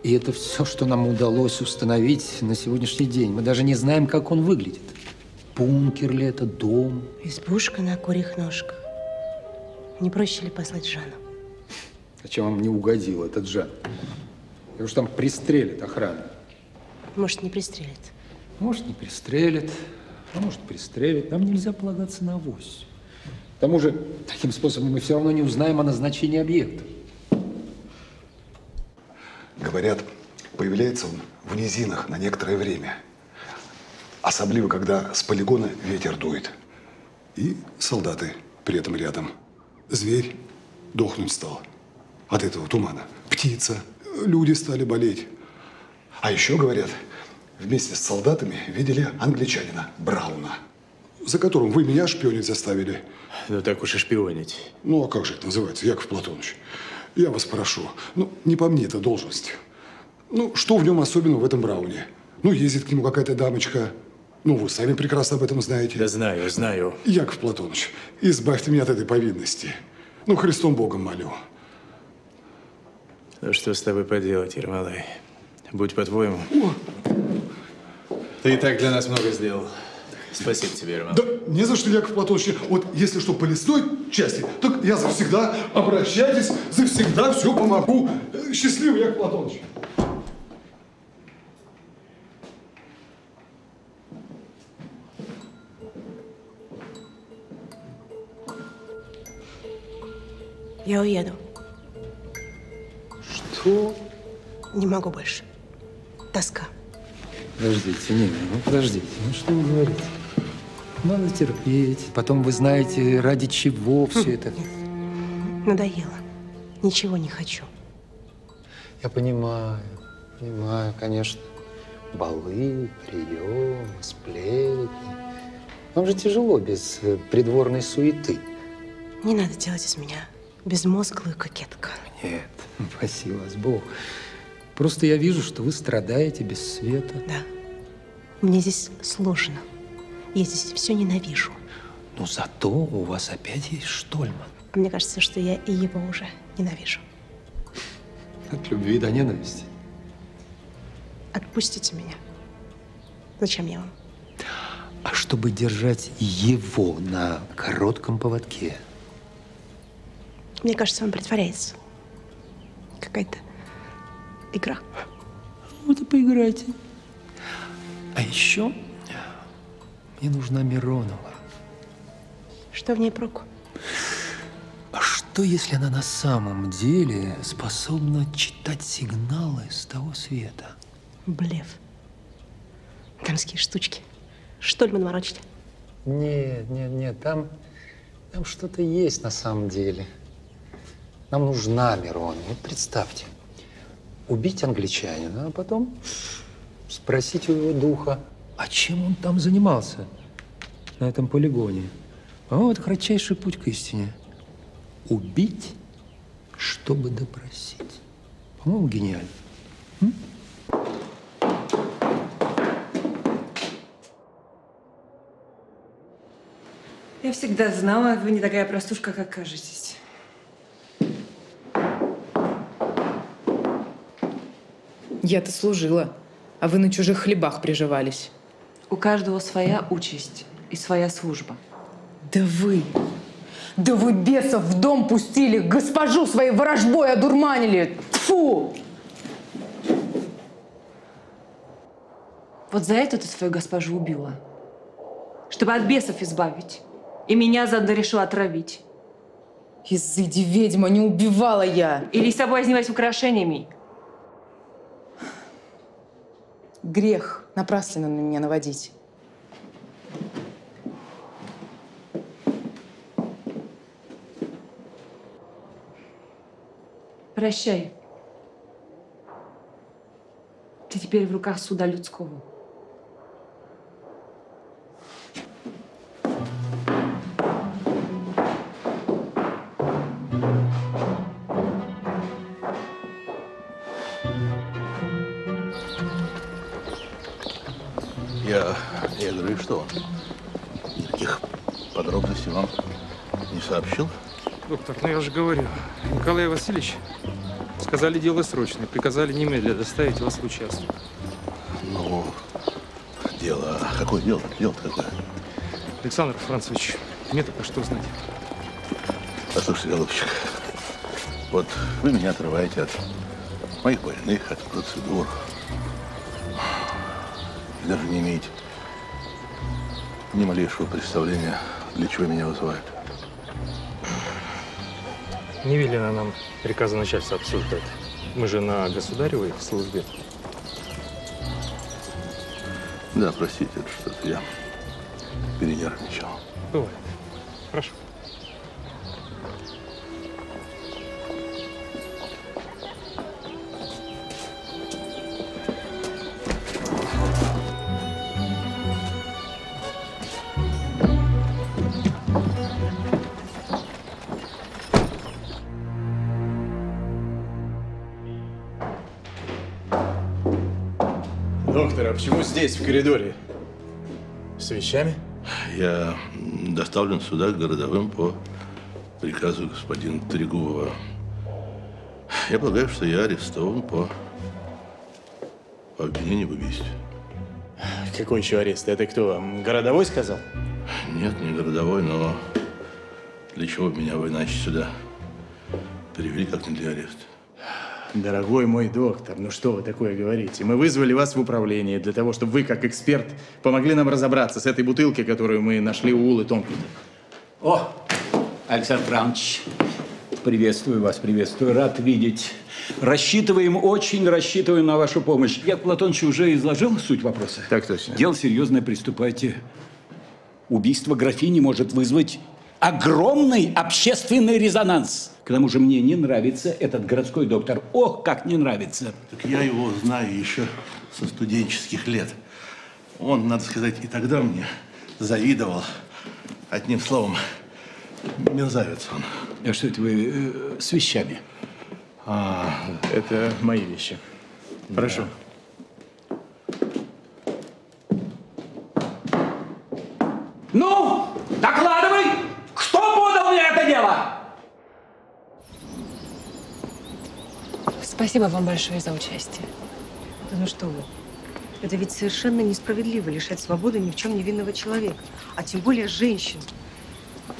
И это все, что нам удалось установить на сегодняшний день. Мы даже не знаем, как он выглядит. Бункер ли это, дом? Избушка на курьих ножках. Не проще ли послать Жанну? А чем вам не угодил этот Жан? Его же там пристрелит охрана. Может, не пристрелит. Может, не пристрелит, а может, пристрелит. Нам нельзя полагаться на авось. К тому же, таким способом мы все равно не узнаем о назначении объекта. Говорят, появляется он в низинах на некоторое время. Особливо, когда с полигона ветер дует. И солдаты при этом рядом. Зверь дохнуть стал от этого тумана. Птица, люди стали болеть. А еще, говорят, вместе с солдатами видели англичанина Брауна. за которым вы меня шпионить заставили. Ну так уж и шпионить. Ну, а как же это называется, Яков Платонович? Я вас прошу, ну, не по мне это должность. Ну, что в нем особенного в этом Брауне? Ну, ездит к нему какая-то дамочка. Ну, вы сами прекрасно об этом знаете. Да знаю, знаю. Яков Платонович, избавьте меня от этой повинности. Ну, Христом Богом молю. Ну что с тобой поделать, Ермолай? Будь по-твоему. Ты и так для нас много сделал. Спасибо тебе, Ермолай. Да не за что, Яков Платонович. Вот если что по лесной части, так я завсегда обращайтесь, завсегда все помогу. Счастливо, Яков Платонович. Я уеду. Что? Не могу больше. Тоска. Подождите, Нина, ну подождите, ну что вы говорите? Надо терпеть. Потом вы знаете, ради чего все это. Надоело. Ничего не хочу. Я понимаю, понимаю, конечно. Балы, приемы, сплетни. Вам же тяжело без э, придворной суеты. Не надо делать из меня безмозглую кокетку. Нет, спасибо вас Бог. Просто я вижу, что вы страдаете без света. Да. Мне здесь сложно. Я здесь все ненавижу. Но зато у вас опять есть Штольман. Мне кажется, что я и его уже ненавижу. От любви до ненависти. Отпустите меня. Зачем я вам? А чтобы держать его на коротком поводке. Мне кажется, он притворяется. Какая-то игра. Вот и поиграйте. А еще мне нужна Миронова. Что в ней проку? А что, если она на самом деле способна читать сигналы с того света? Блеф. Дамские штучки. Штольман морочит. Нет, нет, нет, там, там что-то есть на самом деле. Нам нужна Мирон. Вот представьте, убить англичанина, а потом спросить у его духа, а чем он там занимался на этом полигоне? А вот кратчайший путь к истине. Убить, чтобы допросить. По-моему, гениально. Я всегда знала, вы не такая простушка, как кажетесь. Я-то служила, а вы на чужих хлебах приживались. У каждого своя участь и своя служба. Да вы, да вы бесов в дом пустили, госпожу своей ворожбой одурманили. Тфу! Вот за это ты свою госпожу убила. Чтобы от бесов избавить. И меня заодно решила отравить. Изыди, ведьма, не убивала я. Или соблазнилась украшениями. Грех напрасленно на меня наводить. Прощай. Ты теперь в руках суда людского. Я, говорю, и что? Никаких подробностей вам не сообщил? Доктор, ну я же говорю, Николай Васильевич, сказали дело срочное, приказали немедленно доставить вас в участок. Ну, дело... Какое дело? Дело какое? Александр Францович, мне только что знать. Послушайте, голубчик, вот вы меня отрываете от моих больных, от процедур. И даже не имеете ни малейшего представления, для чего меня вызывают. Не велено нам приказа начальства обсуждать. Мы же на государевой службе. Да, простите, это что-то я перенервничал. Бывает. Здесь, в коридоре? С вещами? Я доставлен сюда городовым по приказу господина Трегубова. Я полагаю, что я арестован по, по обвинению в убийстве. Какой еще арест? Это кто вам? Городовой сказал? Нет, не городовой, но для чего меня вы иначе сюда перевели, как не для ареста? Дорогой мой доктор, ну что вы такое говорите? Мы вызвали вас в управление для того, чтобы вы, как эксперт, помогли нам разобраться с этой бутылкой, которую мы нашли у Улы Тонкута. О, Александр Иванович, приветствую вас, приветствую, рад видеть. Рассчитываем, очень рассчитываем на вашу помощь. Я, Платоныч, уже изложил суть вопроса. Так точно. Дело серьезное, приступайте. Убийство графини может вызвать огромный общественный резонанс. К тому же мне не нравится этот городской доктор. Ох, как не нравится. Так я его знаю еще со студенческих лет. Он, надо сказать, и тогда мне завидовал. Одним словом, мерзавец он. А что это вы э, с вещами? А, это мои вещи. Прошу. Ну, докладывай, кто подал мне это дело? Спасибо вам большое за участие. Да ну что вы. Это ведь совершенно несправедливо лишать свободы ни в чем невинного человека, а тем более женщин.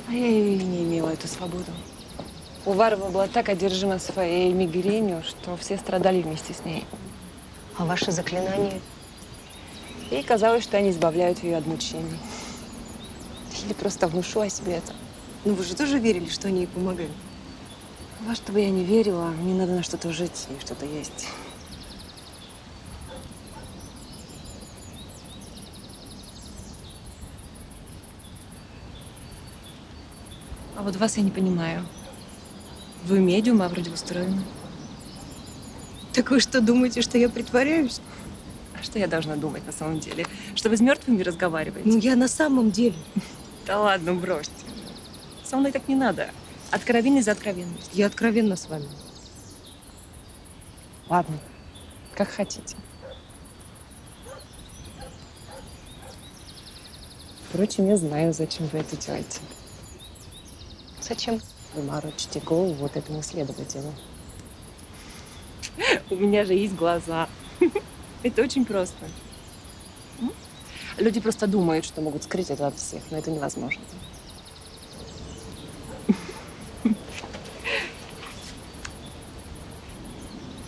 А я и не имела эту свободу. Уварова была так одержима своей мигренью, что все страдали вместе с ней. А ваше заклинание? Ей казалось, что они избавляют ее от мучений. Или просто внушу о себе это. Ну вы же тоже верили, что они ей помогают? Во что бы я не верила, мне надо на что-то жить и что-то есть. А вот вас я не понимаю. Вы медиум, а вроде устроены. Так вы что, думаете, что я притворяюсь? А что я должна думать на самом деле? Что вы с мертвыми разговариваете? Ну, я на самом деле. Да ладно, бросьте. Со мной так не надо. Откровенность за откровенность. Я откровенна с вами. Ладно, как хотите. Впрочем, я знаю, зачем вы это делаете. Зачем? Вы морочите голову вот этому следователю. У меня же есть глаза. Это очень просто. Люди просто думают, что могут скрыть это от всех, но это невозможно.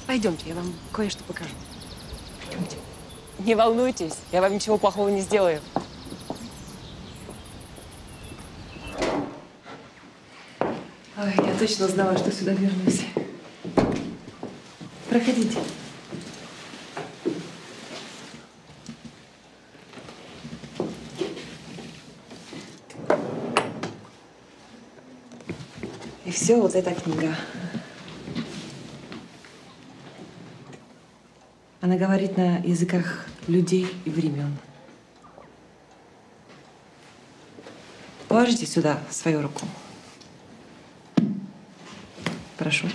Пойдемте, я вам кое-что покажу. Пойдемте. Не волнуйтесь, я вам ничего плохого не сделаю. Ой, я точно знала, что сюда вернусь. Проходите. Все вот эта книга. Она говорит на языках людей и времен. Положите сюда свою руку. Прошу.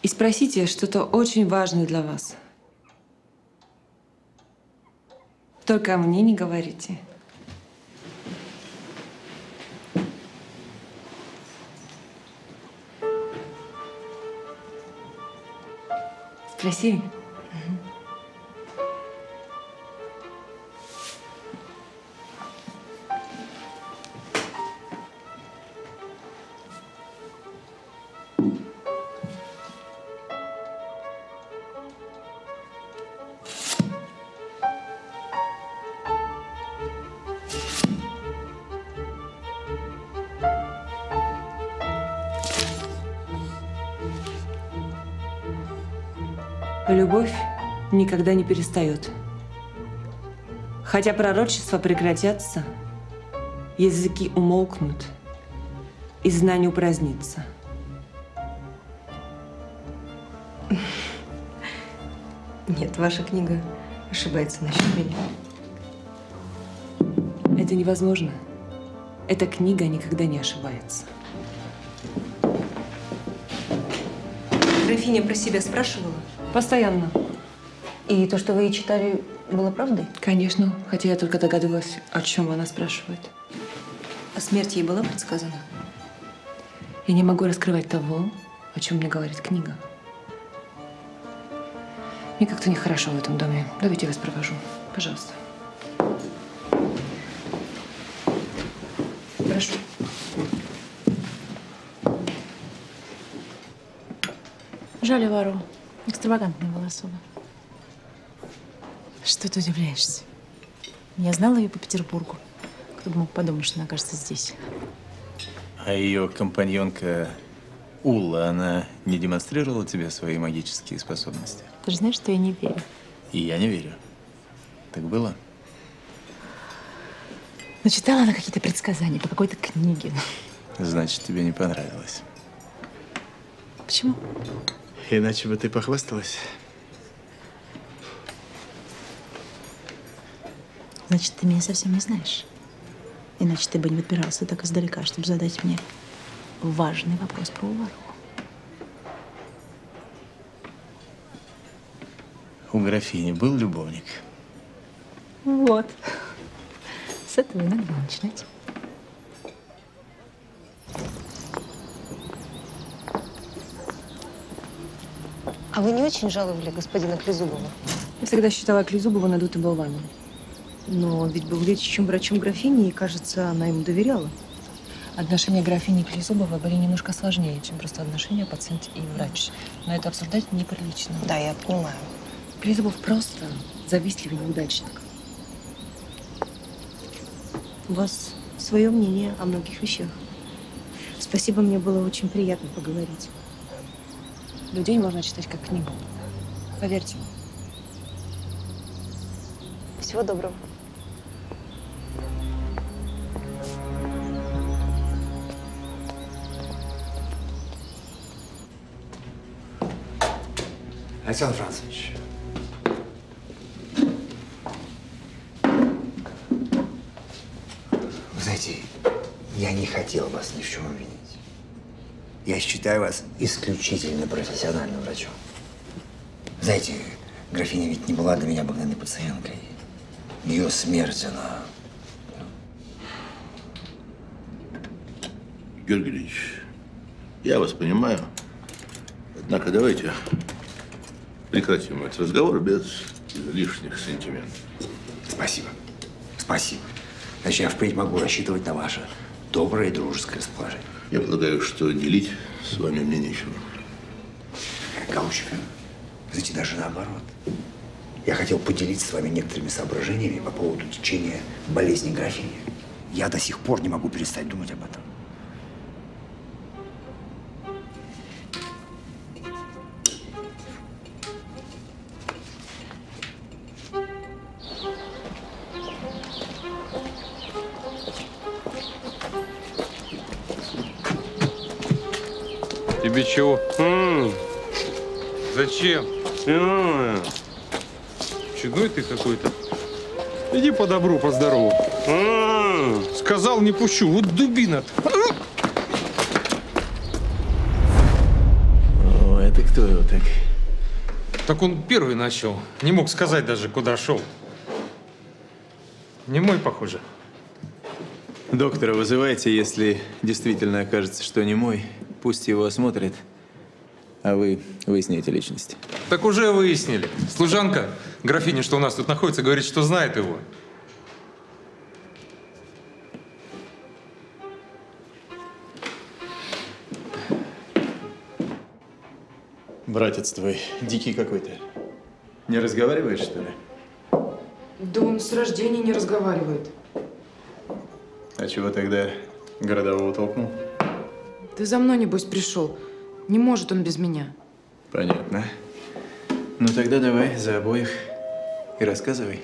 И спросите что-то очень важное для вас. Только мне не говорите. Спроси. Никогда не перестает. Хотя пророчества прекратятся, языки умолкнут, и знание упразднится. Нет, ваша книга ошибается насчет меня. Это невозможно. Эта книга никогда не ошибается. Графиня про себя спрашивала? Постоянно. И то, что вы ей читали, было правдой? Конечно, хотя я только догадывалась, о чем она спрашивает. А смерть ей была предсказана? Я не могу раскрывать того, о чем мне говорит книга. Мне как-то нехорошо в этом доме. Давайте я вас провожу. Пожалуйста. Прошу. Жаль Вару. Экстравагантная была особа. Что ты удивляешься? Я знала ее по Петербургу. Кто бы мог подумать, что она окажется здесь. А ее компаньонка Улла, она не демонстрировала тебе свои магические способности? Ты же знаешь, что я не верю. И я не верю. Так было? Но читала она какие-то предсказания по какой-то книге. Значит, тебе не понравилось. Почему? Иначе бы ты похвасталась. Значит, ты меня совсем не знаешь. Иначе ты бы не подбирался так издалека, чтобы задать мне важный вопрос про Увару. У графини был любовник? Вот. С этого и надо было начинать. А вы не очень жаловали господина Клезубова? Я всегда считала Клизубова надутым болваном. Но ведь был лечащим врачом графини, и, кажется, она ему доверяла. Отношения графини Клизубова были немножко сложнее, чем просто отношения пациент и врач. Но это обсуждать неприлично. Да, я понимаю. Клизубов просто завистливый неудачник. У вас свое мнение о многих вещах. Спасибо, мне было очень приятно поговорить. Людей можно читать как книгу. Поверьте. Всего доброго. Александр Францевич. Вы знаете, я не хотел вас ни в чем обвинить. Я считаю вас исключительно профессиональным врачом. Знаете, графиня ведь не была для меня обыкновенной пациенткой. Ее смерть, она... Георгий Ильич, я вас понимаю. Однако давайте прекратим этот разговор без лишних сантиментов. Спасибо. Спасибо. Значит, я впредь могу рассчитывать на ваше доброе и дружеское расположение. Я полагаю, что делить с вами мне нечего. Галущик, знаете, даже наоборот. Я хотел поделиться с вами некоторыми соображениями по поводу течения болезни графини. Я до сих пор не могу перестать думать об этом. Ты какой-то. Иди по добру, по здорову. Сказал, не пущу. Вот дубина. О, это кто его так? Так он первый начал. Не мог сказать даже, куда шел. Не мой, похоже. Доктора вызывайте, если действительно окажется, что не мой. Пусть его осмотрят, а вы выясните личность. Так уже выяснили. Служанка, графиня, что у нас тут находится, говорит, что знает его. Братец твой дикий какой-то. Не разговаривает, что ли? Да он с рождения не разговаривает. А чего тогда городового толкнул? Ты за мной, небось, пришел. Не может он без меня. Понятно. Ну тогда давай за обоих и рассказывай.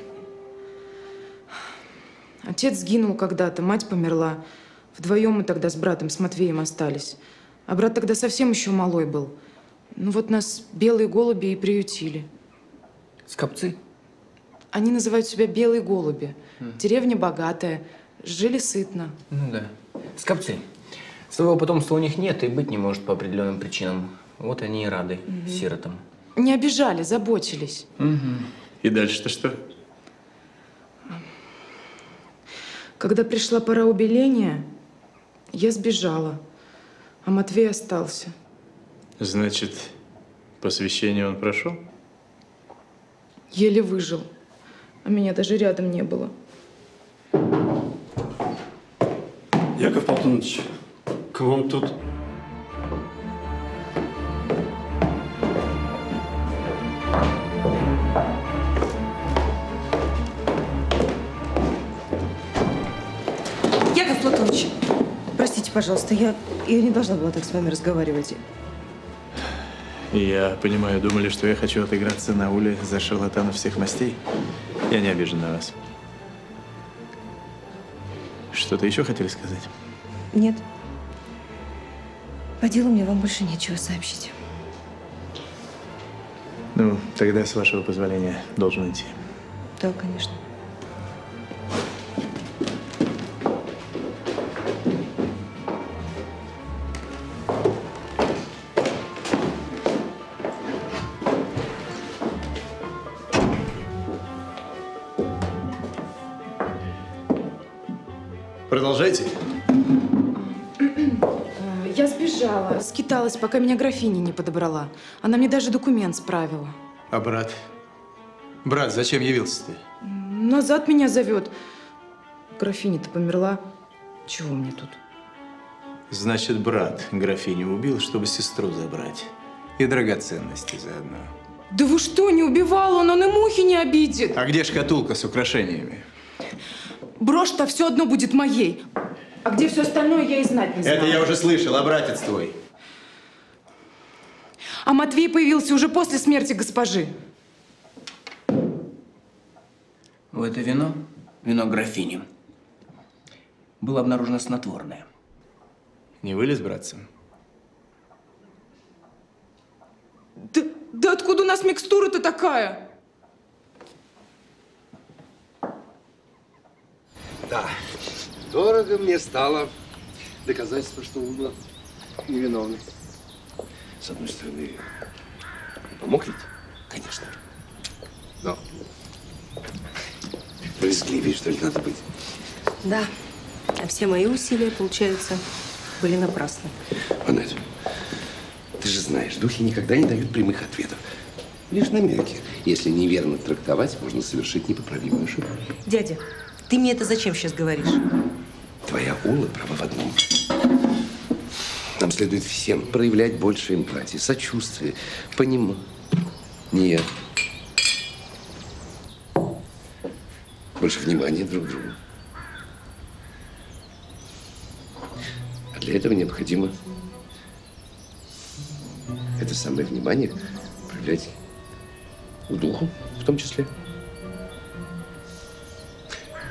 Отец сгинул когда-то, мать померла. Вдвоем мы тогда с братом, с Матвеем остались. А брат тогда совсем еще малой был. Ну вот нас белые голуби и приютили. Скопцы? Они называют себя белые голуби. Деревня богатая, жили сытно. Ну да. Скопцы. Своего потомства у них нет и быть не может по определенным причинам. Вот они и рады Мгм. сиротам. Не обижали, заботились. И дальше-то что? Когда пришла пора убеления, я сбежала, а Матвей остался. Значит, посвящение он прошел? Еле выжил, а меня даже рядом не было. Яков Платонович, к вам тут. Пожалуйста, я, я не должна была так с вами разговаривать. Я понимаю, думали, что я хочу отыграться на уле за шарлатанов всех мастей. Я не обижен на вас. Что-то еще хотели сказать? Нет. По делу мне вам больше нечего сообщить. Ну, тогда, с вашего позволения, должен идти. Да, конечно. Скиталась, пока меня графиня не подобрала. Она мне даже документ справила. А брат? Брат, зачем явился ты? Назад меня зовет. Графиня-то померла. Чего мне тут? Значит, брат графиню убил, чтобы сестру забрать. И драгоценности заодно. Да вы что, не убивал он, он и мухи не обидит. А где шкатулка с украшениями? Брошь-то все одно будет моей. А где все остальное, я и знать не знаю. Это я уже слышал, а братец твой? А Матвей появился уже после смерти госпожи. В это вино, вино графини, было обнаружено снотворное. Не вылез, братцы? Да, да откуда у нас микстура-то такая? Да, дорого мне стало доказательство, что Угла невиновна. С одной стороны, помог ведь? Конечно. Но брезгливее, что ли, надо быть? Да. А все мои усилия, получается, были напрасны. Аннет, ты же знаешь, духи никогда не дают прямых ответов. Лишь намеки. Если неверно трактовать, можно совершить непоправимую ошибку. Дядя, ты мне это зачем сейчас говоришь? Твоя Ула права в одном. Нам следует всем проявлять больше эмпатии, сочувствия, понимания. Больше внимания друг к другу. А для этого необходимо это самое внимание проявлять к духу в том числе.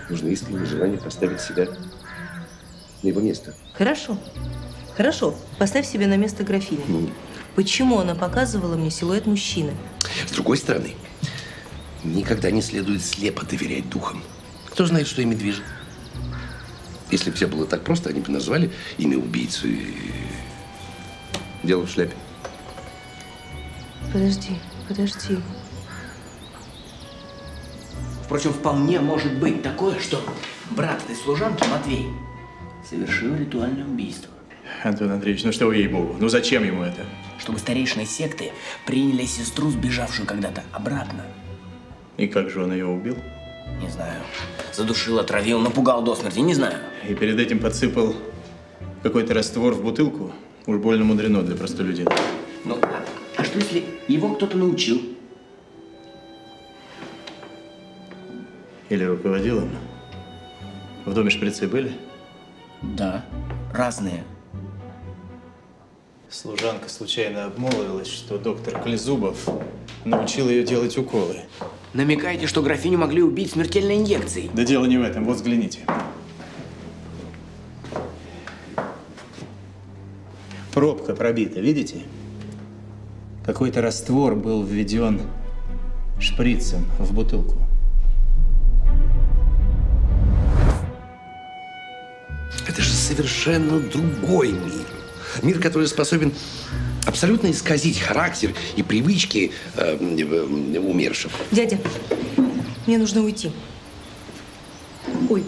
Нужно искреннее желание поставить себя на его место. Хорошо. Хорошо. Поставь себя на место графини. Почему она показывала мне силуэт мужчины? С другой стороны, никогда не следует слепо доверять духам. Кто знает, что ими движет? Если бы все было так просто, они бы назвали имя убийцы и дело в шляпе. Подожди, подожди. Впрочем, вполне может быть такое, что брат этой служанки, Матвей, совершил ритуальное убийство. Антон Андреевич, ну что ей-богу? Ну зачем ему это? Чтобы старейшины секты приняли сестру, сбежавшую когда-то, обратно. И как же он ее убил? Не знаю. Задушил, отравил, напугал до смерти, не знаю. И перед этим подсыпал какой-то раствор в бутылку? Уж больно мудрено для простолюдина. Ну, а, а что если его кто-то научил? Или руководил им? В доме шприцы были? Да, разные. Служанка случайно обмолвилась, что доктор Клезубов научил ее делать уколы. Намекаете, что графиню могли убить смертельной инъекцией? Да дело не в этом, вот взгляните. Пробка пробита, видите? Какой-то раствор был введен шприцем в бутылку. Это же совершенно другой мир. Мир, который способен абсолютно исказить характер и привычки э, э, умерших. Дядя, мне нужно уйти. Ой,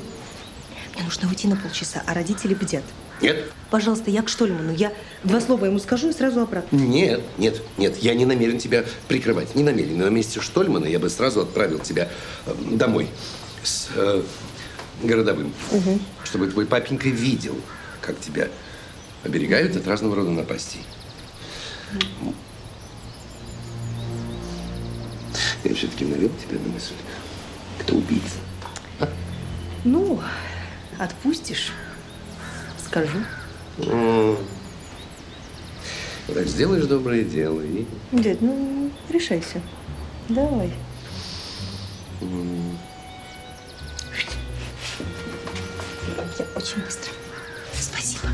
мне нужно уйти на полчаса, а родители бдят. Нет? Пожалуйста, я к Штольману. Я два слова ему скажу и сразу обратно. Нет, нет, нет, я не намерен тебя прикрывать. Не намерен. На месте Штольмана я бы сразу отправил тебя э, домой с э, городовым. Угу. Чтобы твой папенька видел, как тебя оберегают от разного рода напастей. Я все-таки навел тебя на мысль. Кто убийца? Ну, отпустишь, скажу. М. Так сделаешь доброе дело и... Дядь, ну, решайся. Давай. Я очень быстро. Спасибо.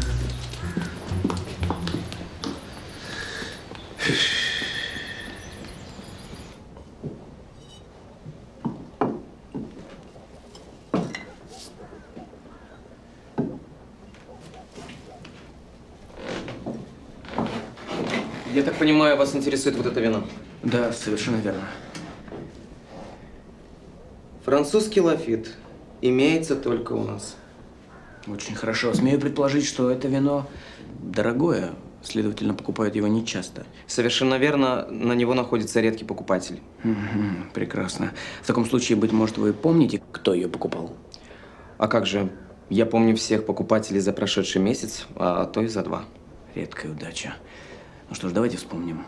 Я так понимаю, вас интересует вот это вино? Да, совершенно верно. Французский лафит имеется только у нас. Очень хорошо. Смею предположить, что это вино дорогое, следовательно, покупают его нечасто. Совершенно верно, на него находится редкий покупатель. прекрасно. В таком случае, быть может, вы помните, кто ее покупал? А как же? Я помню всех покупателей за прошедший месяц, а то и за два. Редкая удача. Ну что ж, давайте вспомним.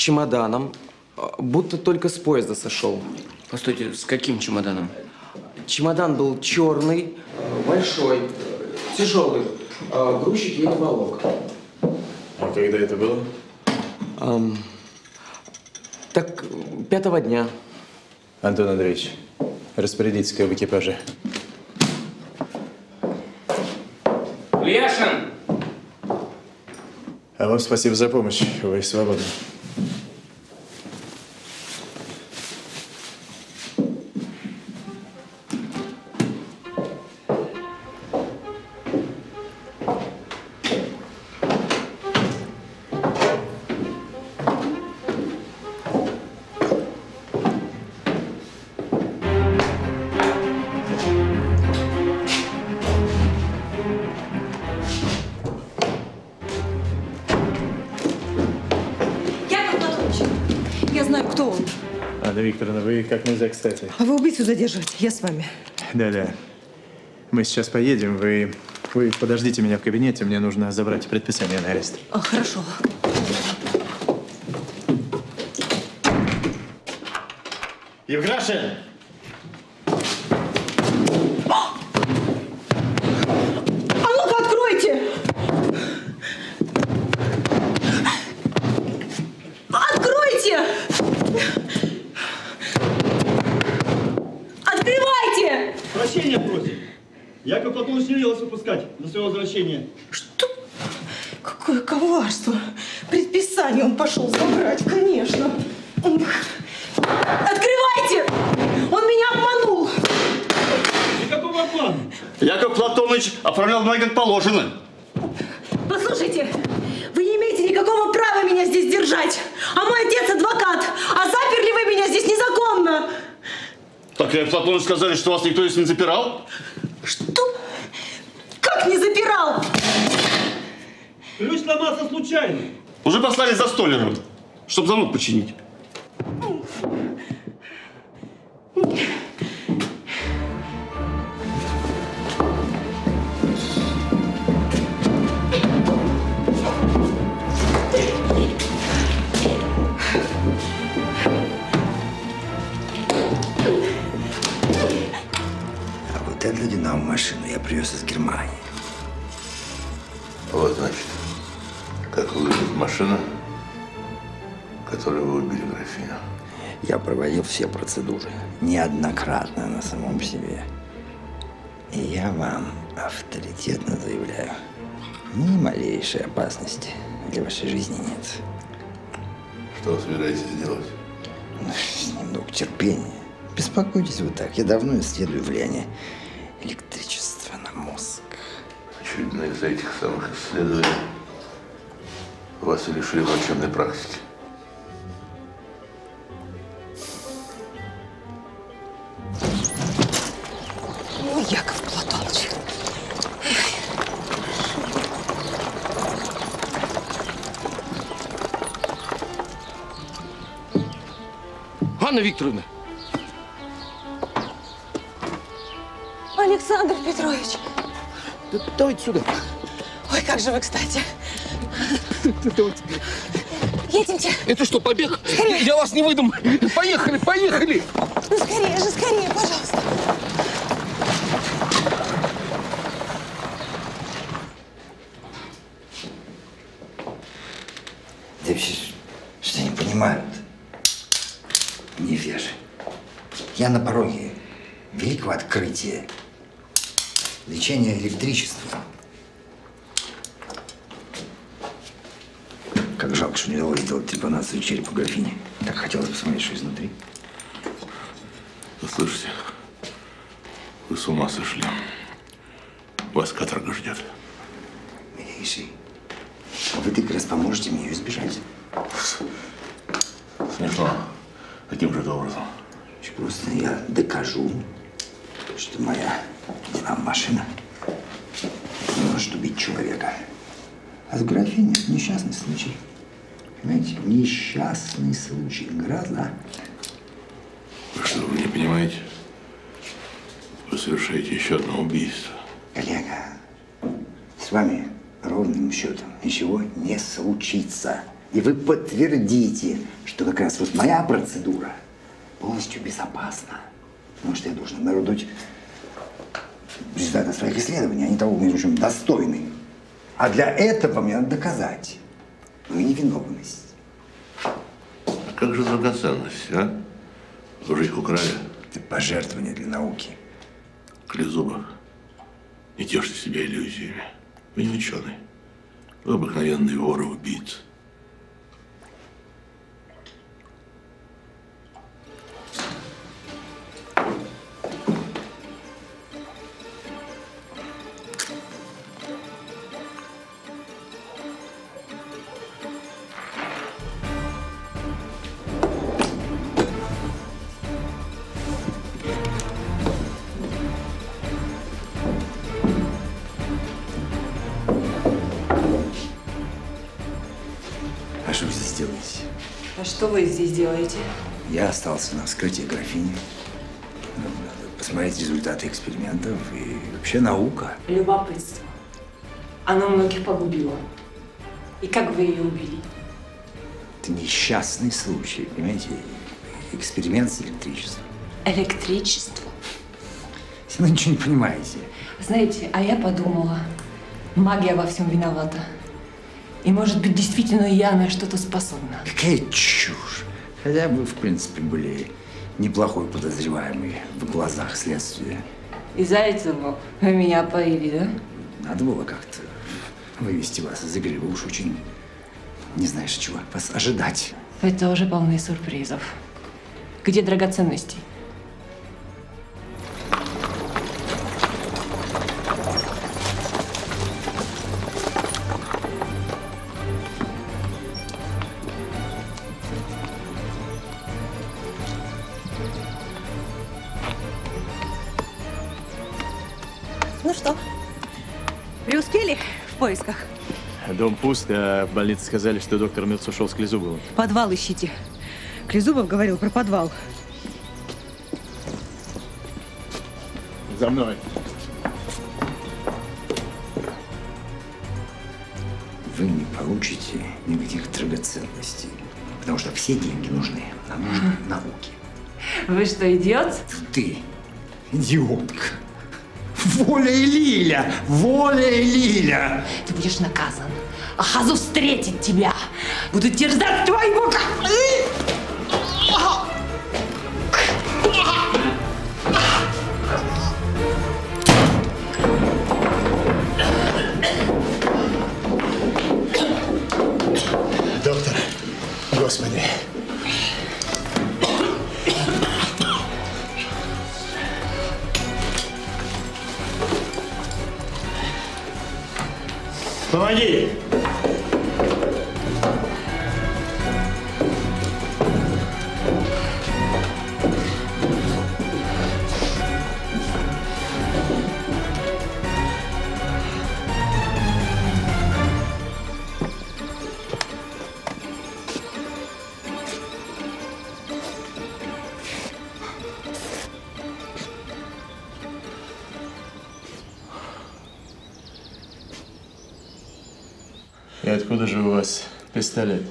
Чемоданом. а, Будто только с поезда сошел. Постойте, с каким чемоданом? Чемодан был черный, э, большой, тяжелый. а Грузчик еле волок. А когда это было? Ам, так, пятого дня. Антон Андреевич, распорядитесь-ка в экипаже. Лешин! А вам спасибо за помощь. Вы свободны. Убийцу задерживаете, я с вами. Да-да. Мы сейчас поедем. Вы, вы подождите меня в кабинете. Мне нужно забрать предписание на арест. А, хорошо. Евграшин! А ну-ка, откройте! Откройте! Открывайте! Прощения просим. Яков Платонович не велел вас выпускать до своего возвращения. Какое коварство! Предписание он пошел забрать, конечно. Открывайте! Он меня обманул! Никакого обмана. Яков Платонович оформлял бумаги как положено. Послушайте, вы не имеете никакого права меня здесь держать. А мой отец адвокат. А заперли вы меня здесь незаконно. Так Яков Платонович сказали, что вас никто здесь не запирал? Как не запирал? Ключ сломался случайно. Уже столером, чтобы замок починить. Неоднократно на самом себе. И я вам авторитетно заявляю, ни малейшей опасности для вашей жизни нет. Что вы собираетесь делать? Ну, Немного терпения. Беспокойтесь вы так. Я давно исследую влияние электричества на мозг. Очевидно, из-за этих самых исследований вас и лишили врачебной практики. Викторовна! Александр Петрович. Давайте сюда. Ой, как же вы, кстати. Едемте. Это что, побег? Скорее. Я вас не выдам. Поехали, поехали! Ну, скорее же, скорее, пожалуйста. Да вообще, что не понимают? Невежи. Я на пороге открытия. Лечение электричеством. Как жалко, что не удалось сделать трепанацию черепа графини. Так хотелось посмотреть, что изнутри. Послушайте, вы с ума сошли. Вас каторга ждет. Милейший, вы так раз поможете мне ее избежать. Смешно. Каким же это образом? Просто я докажу, что моя динамо-машина не может убить человека. А с графиней несчастный случай. Понимаете, несчастный случай. Гроза. Вы что, вы не понимаете? Вы совершаете еще одно убийство. Коллега, с вами ровным счетом ничего не случится. И вы подтвердите, что как раз вот моя процедура полностью безопасна. Потому что я должен обнародовать результаты своих исследований. Они того, между прочим, достойны. А для этого мне надо доказать мою невиновность. А как же драгоценность, а? Их украли. Это пожертвование для науки. Клезубов, не тешьте себя иллюзиями. Вы не ученый. Вы обыкновенный вор делаете? Я остался на вскрытии графини. Надо посмотреть результаты экспериментов и вообще наука. Любопытство. Оно многих погубило. И как вы ее убили? Это несчастный случай, понимаете? Эксперимент с электричеством. Электричество. Вы ничего не понимаете. Знаете, а я подумала, магия во всем виновата. И может быть, действительно я на что-то способна. Какая чушь. Хотя бы, в принципе, были неплохой подозреваемый в глазах следствия. Из-за этого вы меня поили, да? Надо было как-то вывести вас из игры. Вы уж очень не знаешь, чего от вас ожидать. Вы тоже полны сюрпризов. Где драгоценности? Дом пуст, а в больнице сказали, что доктор Мирц ушел с Клезубовым. Подвал ищите. Клезубов говорил про подвал. За мной. Вы не получите никаких драгоценностей. Потому что все деньги нужны. Нам нужны науки. Вы что, идиот? Ты идиотка. Воля и Лиля! Воля и Лиля! Ты будешь наказан. Ахазу встретит тебя. Будут терзать твои бока. Доктор, господи. Помоги! Вас пистолет?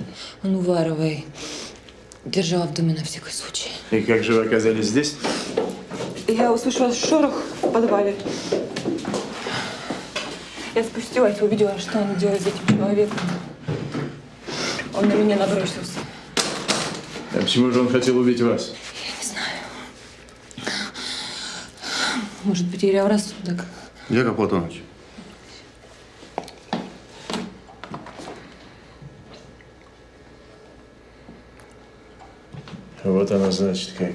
Он Уваровой держала в доме на всякий случай. И как же вы оказались здесь? Я услышала шорох в подвале. Я спустилась, увидела, что он делает с этим человеком. Он на меня набросился. А почему же он хотел убить вас? Не знаю. Может, потерял рассудок. Яков Платонович. Вот оно значит как.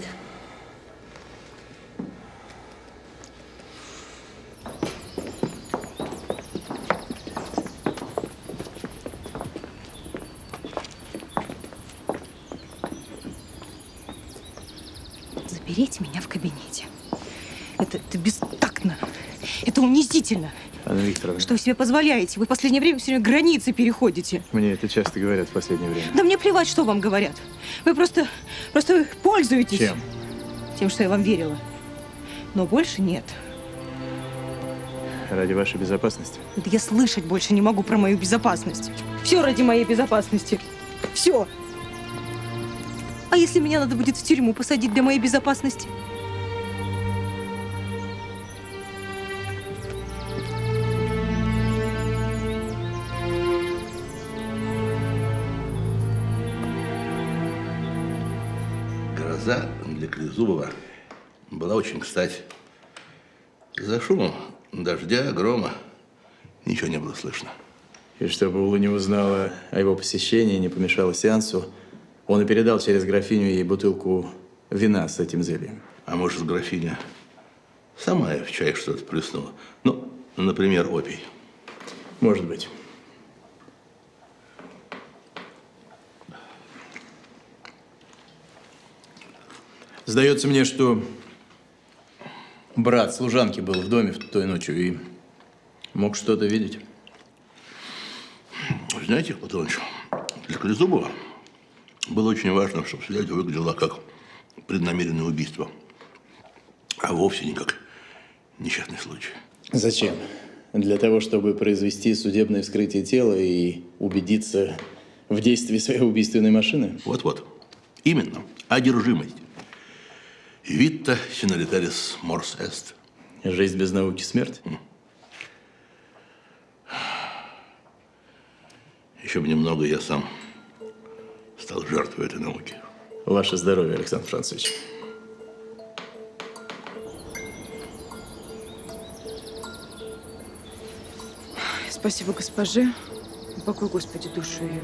Запереть меня в кабинете. Это, это бестактно. Это унизительно. Анна Викторовна, Что вы себе позволяете? Вы в последнее время все время границы переходите. мне это часто говорят в последнее время. Да мне плевать, что вам говорят. Вы просто, просто вы пользуетесь. Чем? Тем, что я вам верила. Но больше нет. Ради вашей безопасности. Да я слышать больше не могу про мою безопасность. Все ради моей безопасности. Все. А если меня надо будет в тюрьму посадить для моей безопасности? Для Клезубова была очень кстати. За шумом дождя, грома ничего не было слышно. И чтобы Ула не узнала о его посещении, не помешала сеансу, он и передал через графиню ей бутылку вина с этим зельем. А может, графиня сама в чай что-то плеснула? Ну, например, опий. Может быть. Сдается мне, что брат служанки был в доме в той ночью и мог что-то видеть. Знаете, Яков Платонович, для Клезубова было очень важно, чтобы свидетель выглядело как преднамеренное убийство, а вовсе не как несчастный случай. Зачем? Для того, чтобы произвести судебное вскрытие тела и убедиться в действии своей убийственной машины? Вот-вот. Именно. Одержимость. Витта синалитарис морс эст. Жизнь без науки – смерть? Еще бы немного, я сам стал жертвой этой науки. Ваше здоровье, Александр Францович. Спасибо госпоже. Упокой, Господи, душу ее.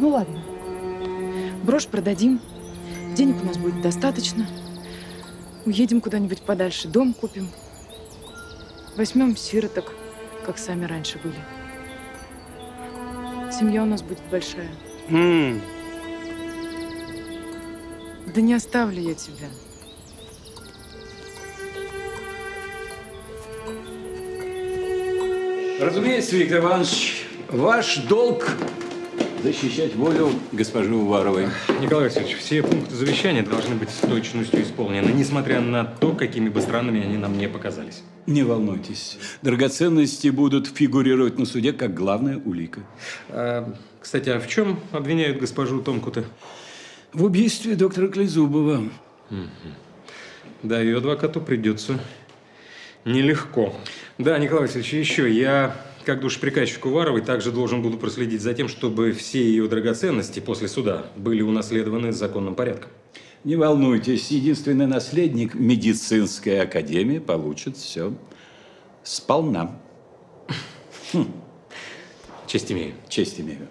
Ну ладно. Брошь продадим. Денег у нас будет достаточно. Уедем куда-нибудь подальше, дом купим. Возьмем сироток, как сами раньше были. Семья у нас будет большая. Да не оставлю я тебя. Разумеется, Виктор Иванович, ваш долг защищать волю госпожи Уваровой. Николай Васильевич, все пункты завещания должны быть с точностью исполнены, несмотря на то, какими бы странными они нам не показались. Не волнуйтесь. Драгоценности будут фигурировать на суде как главная улика. А, кстати, а в чем обвиняют госпожу Томку-то? В убийстве доктора Клезубова. Да, ее адвокату придется Нелегко. Да, Николай Васильевич, еще я, как душеприказчик Уваровой, также должен буду проследить за тем, чтобы все ее драгоценности после суда были унаследованы законным порядком. Не волнуйтесь, единственный наследник медицинской академии получит все сполна. Хм. Честь имею. Честь имею.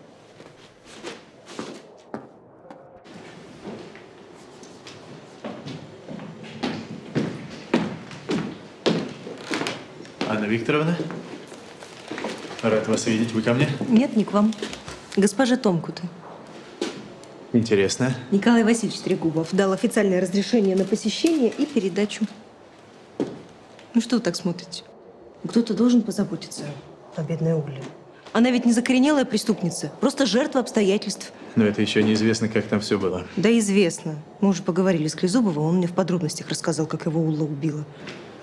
Анна Викторовна, рад вас видеть. Вы ко мне? Нет, не к вам. Госпожа Томкуты. Интересно. Николай Васильевич Трегубов дал официальное разрешение на посещение и передачу. Ну что вы так смотрите? Кто-то должен позаботиться о бедной Уле. Она ведь не закоренелая преступница, просто жертва обстоятельств. Но это еще неизвестно, как там все было. Да известно. Мы уже поговорили с Клезубовым, он мне в подробностях рассказал, как его Ула убила.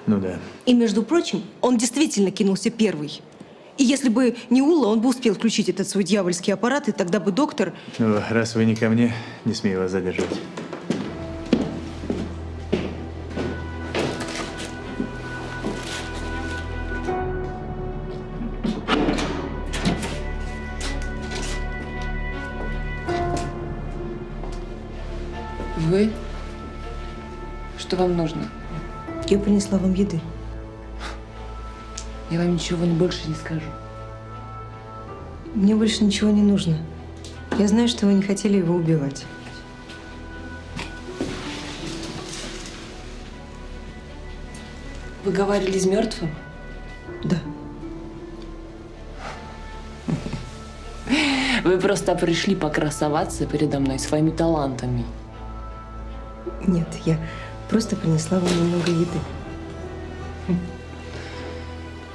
Ну да. И, между прочим, он действительно кинулся первый. И если бы не Ула, он бы успел включить этот свой дьявольский аппарат, и тогда бы доктор... Ну, раз вы не ко мне, не смею вас задержать. Вы? Что вам нужно? Я принесла вам еды. Я вам ничего больше не скажу. Мне больше ничего не нужно. Я знаю, что вы не хотели его убивать. Вы говорили с мертвым? Да. Вы просто пришли покрасоваться передо мной своими талантами. Нет, я просто принесла вам немного еды.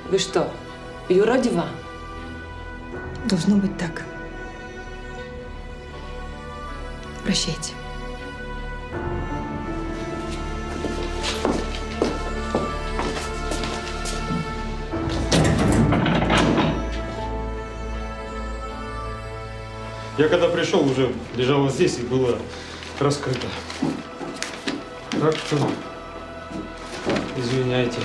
Вы что, юродива? Должно быть так. Прощайте. Я когда пришел, уже лежало здесь и было раскрыто. Так что извиняйте.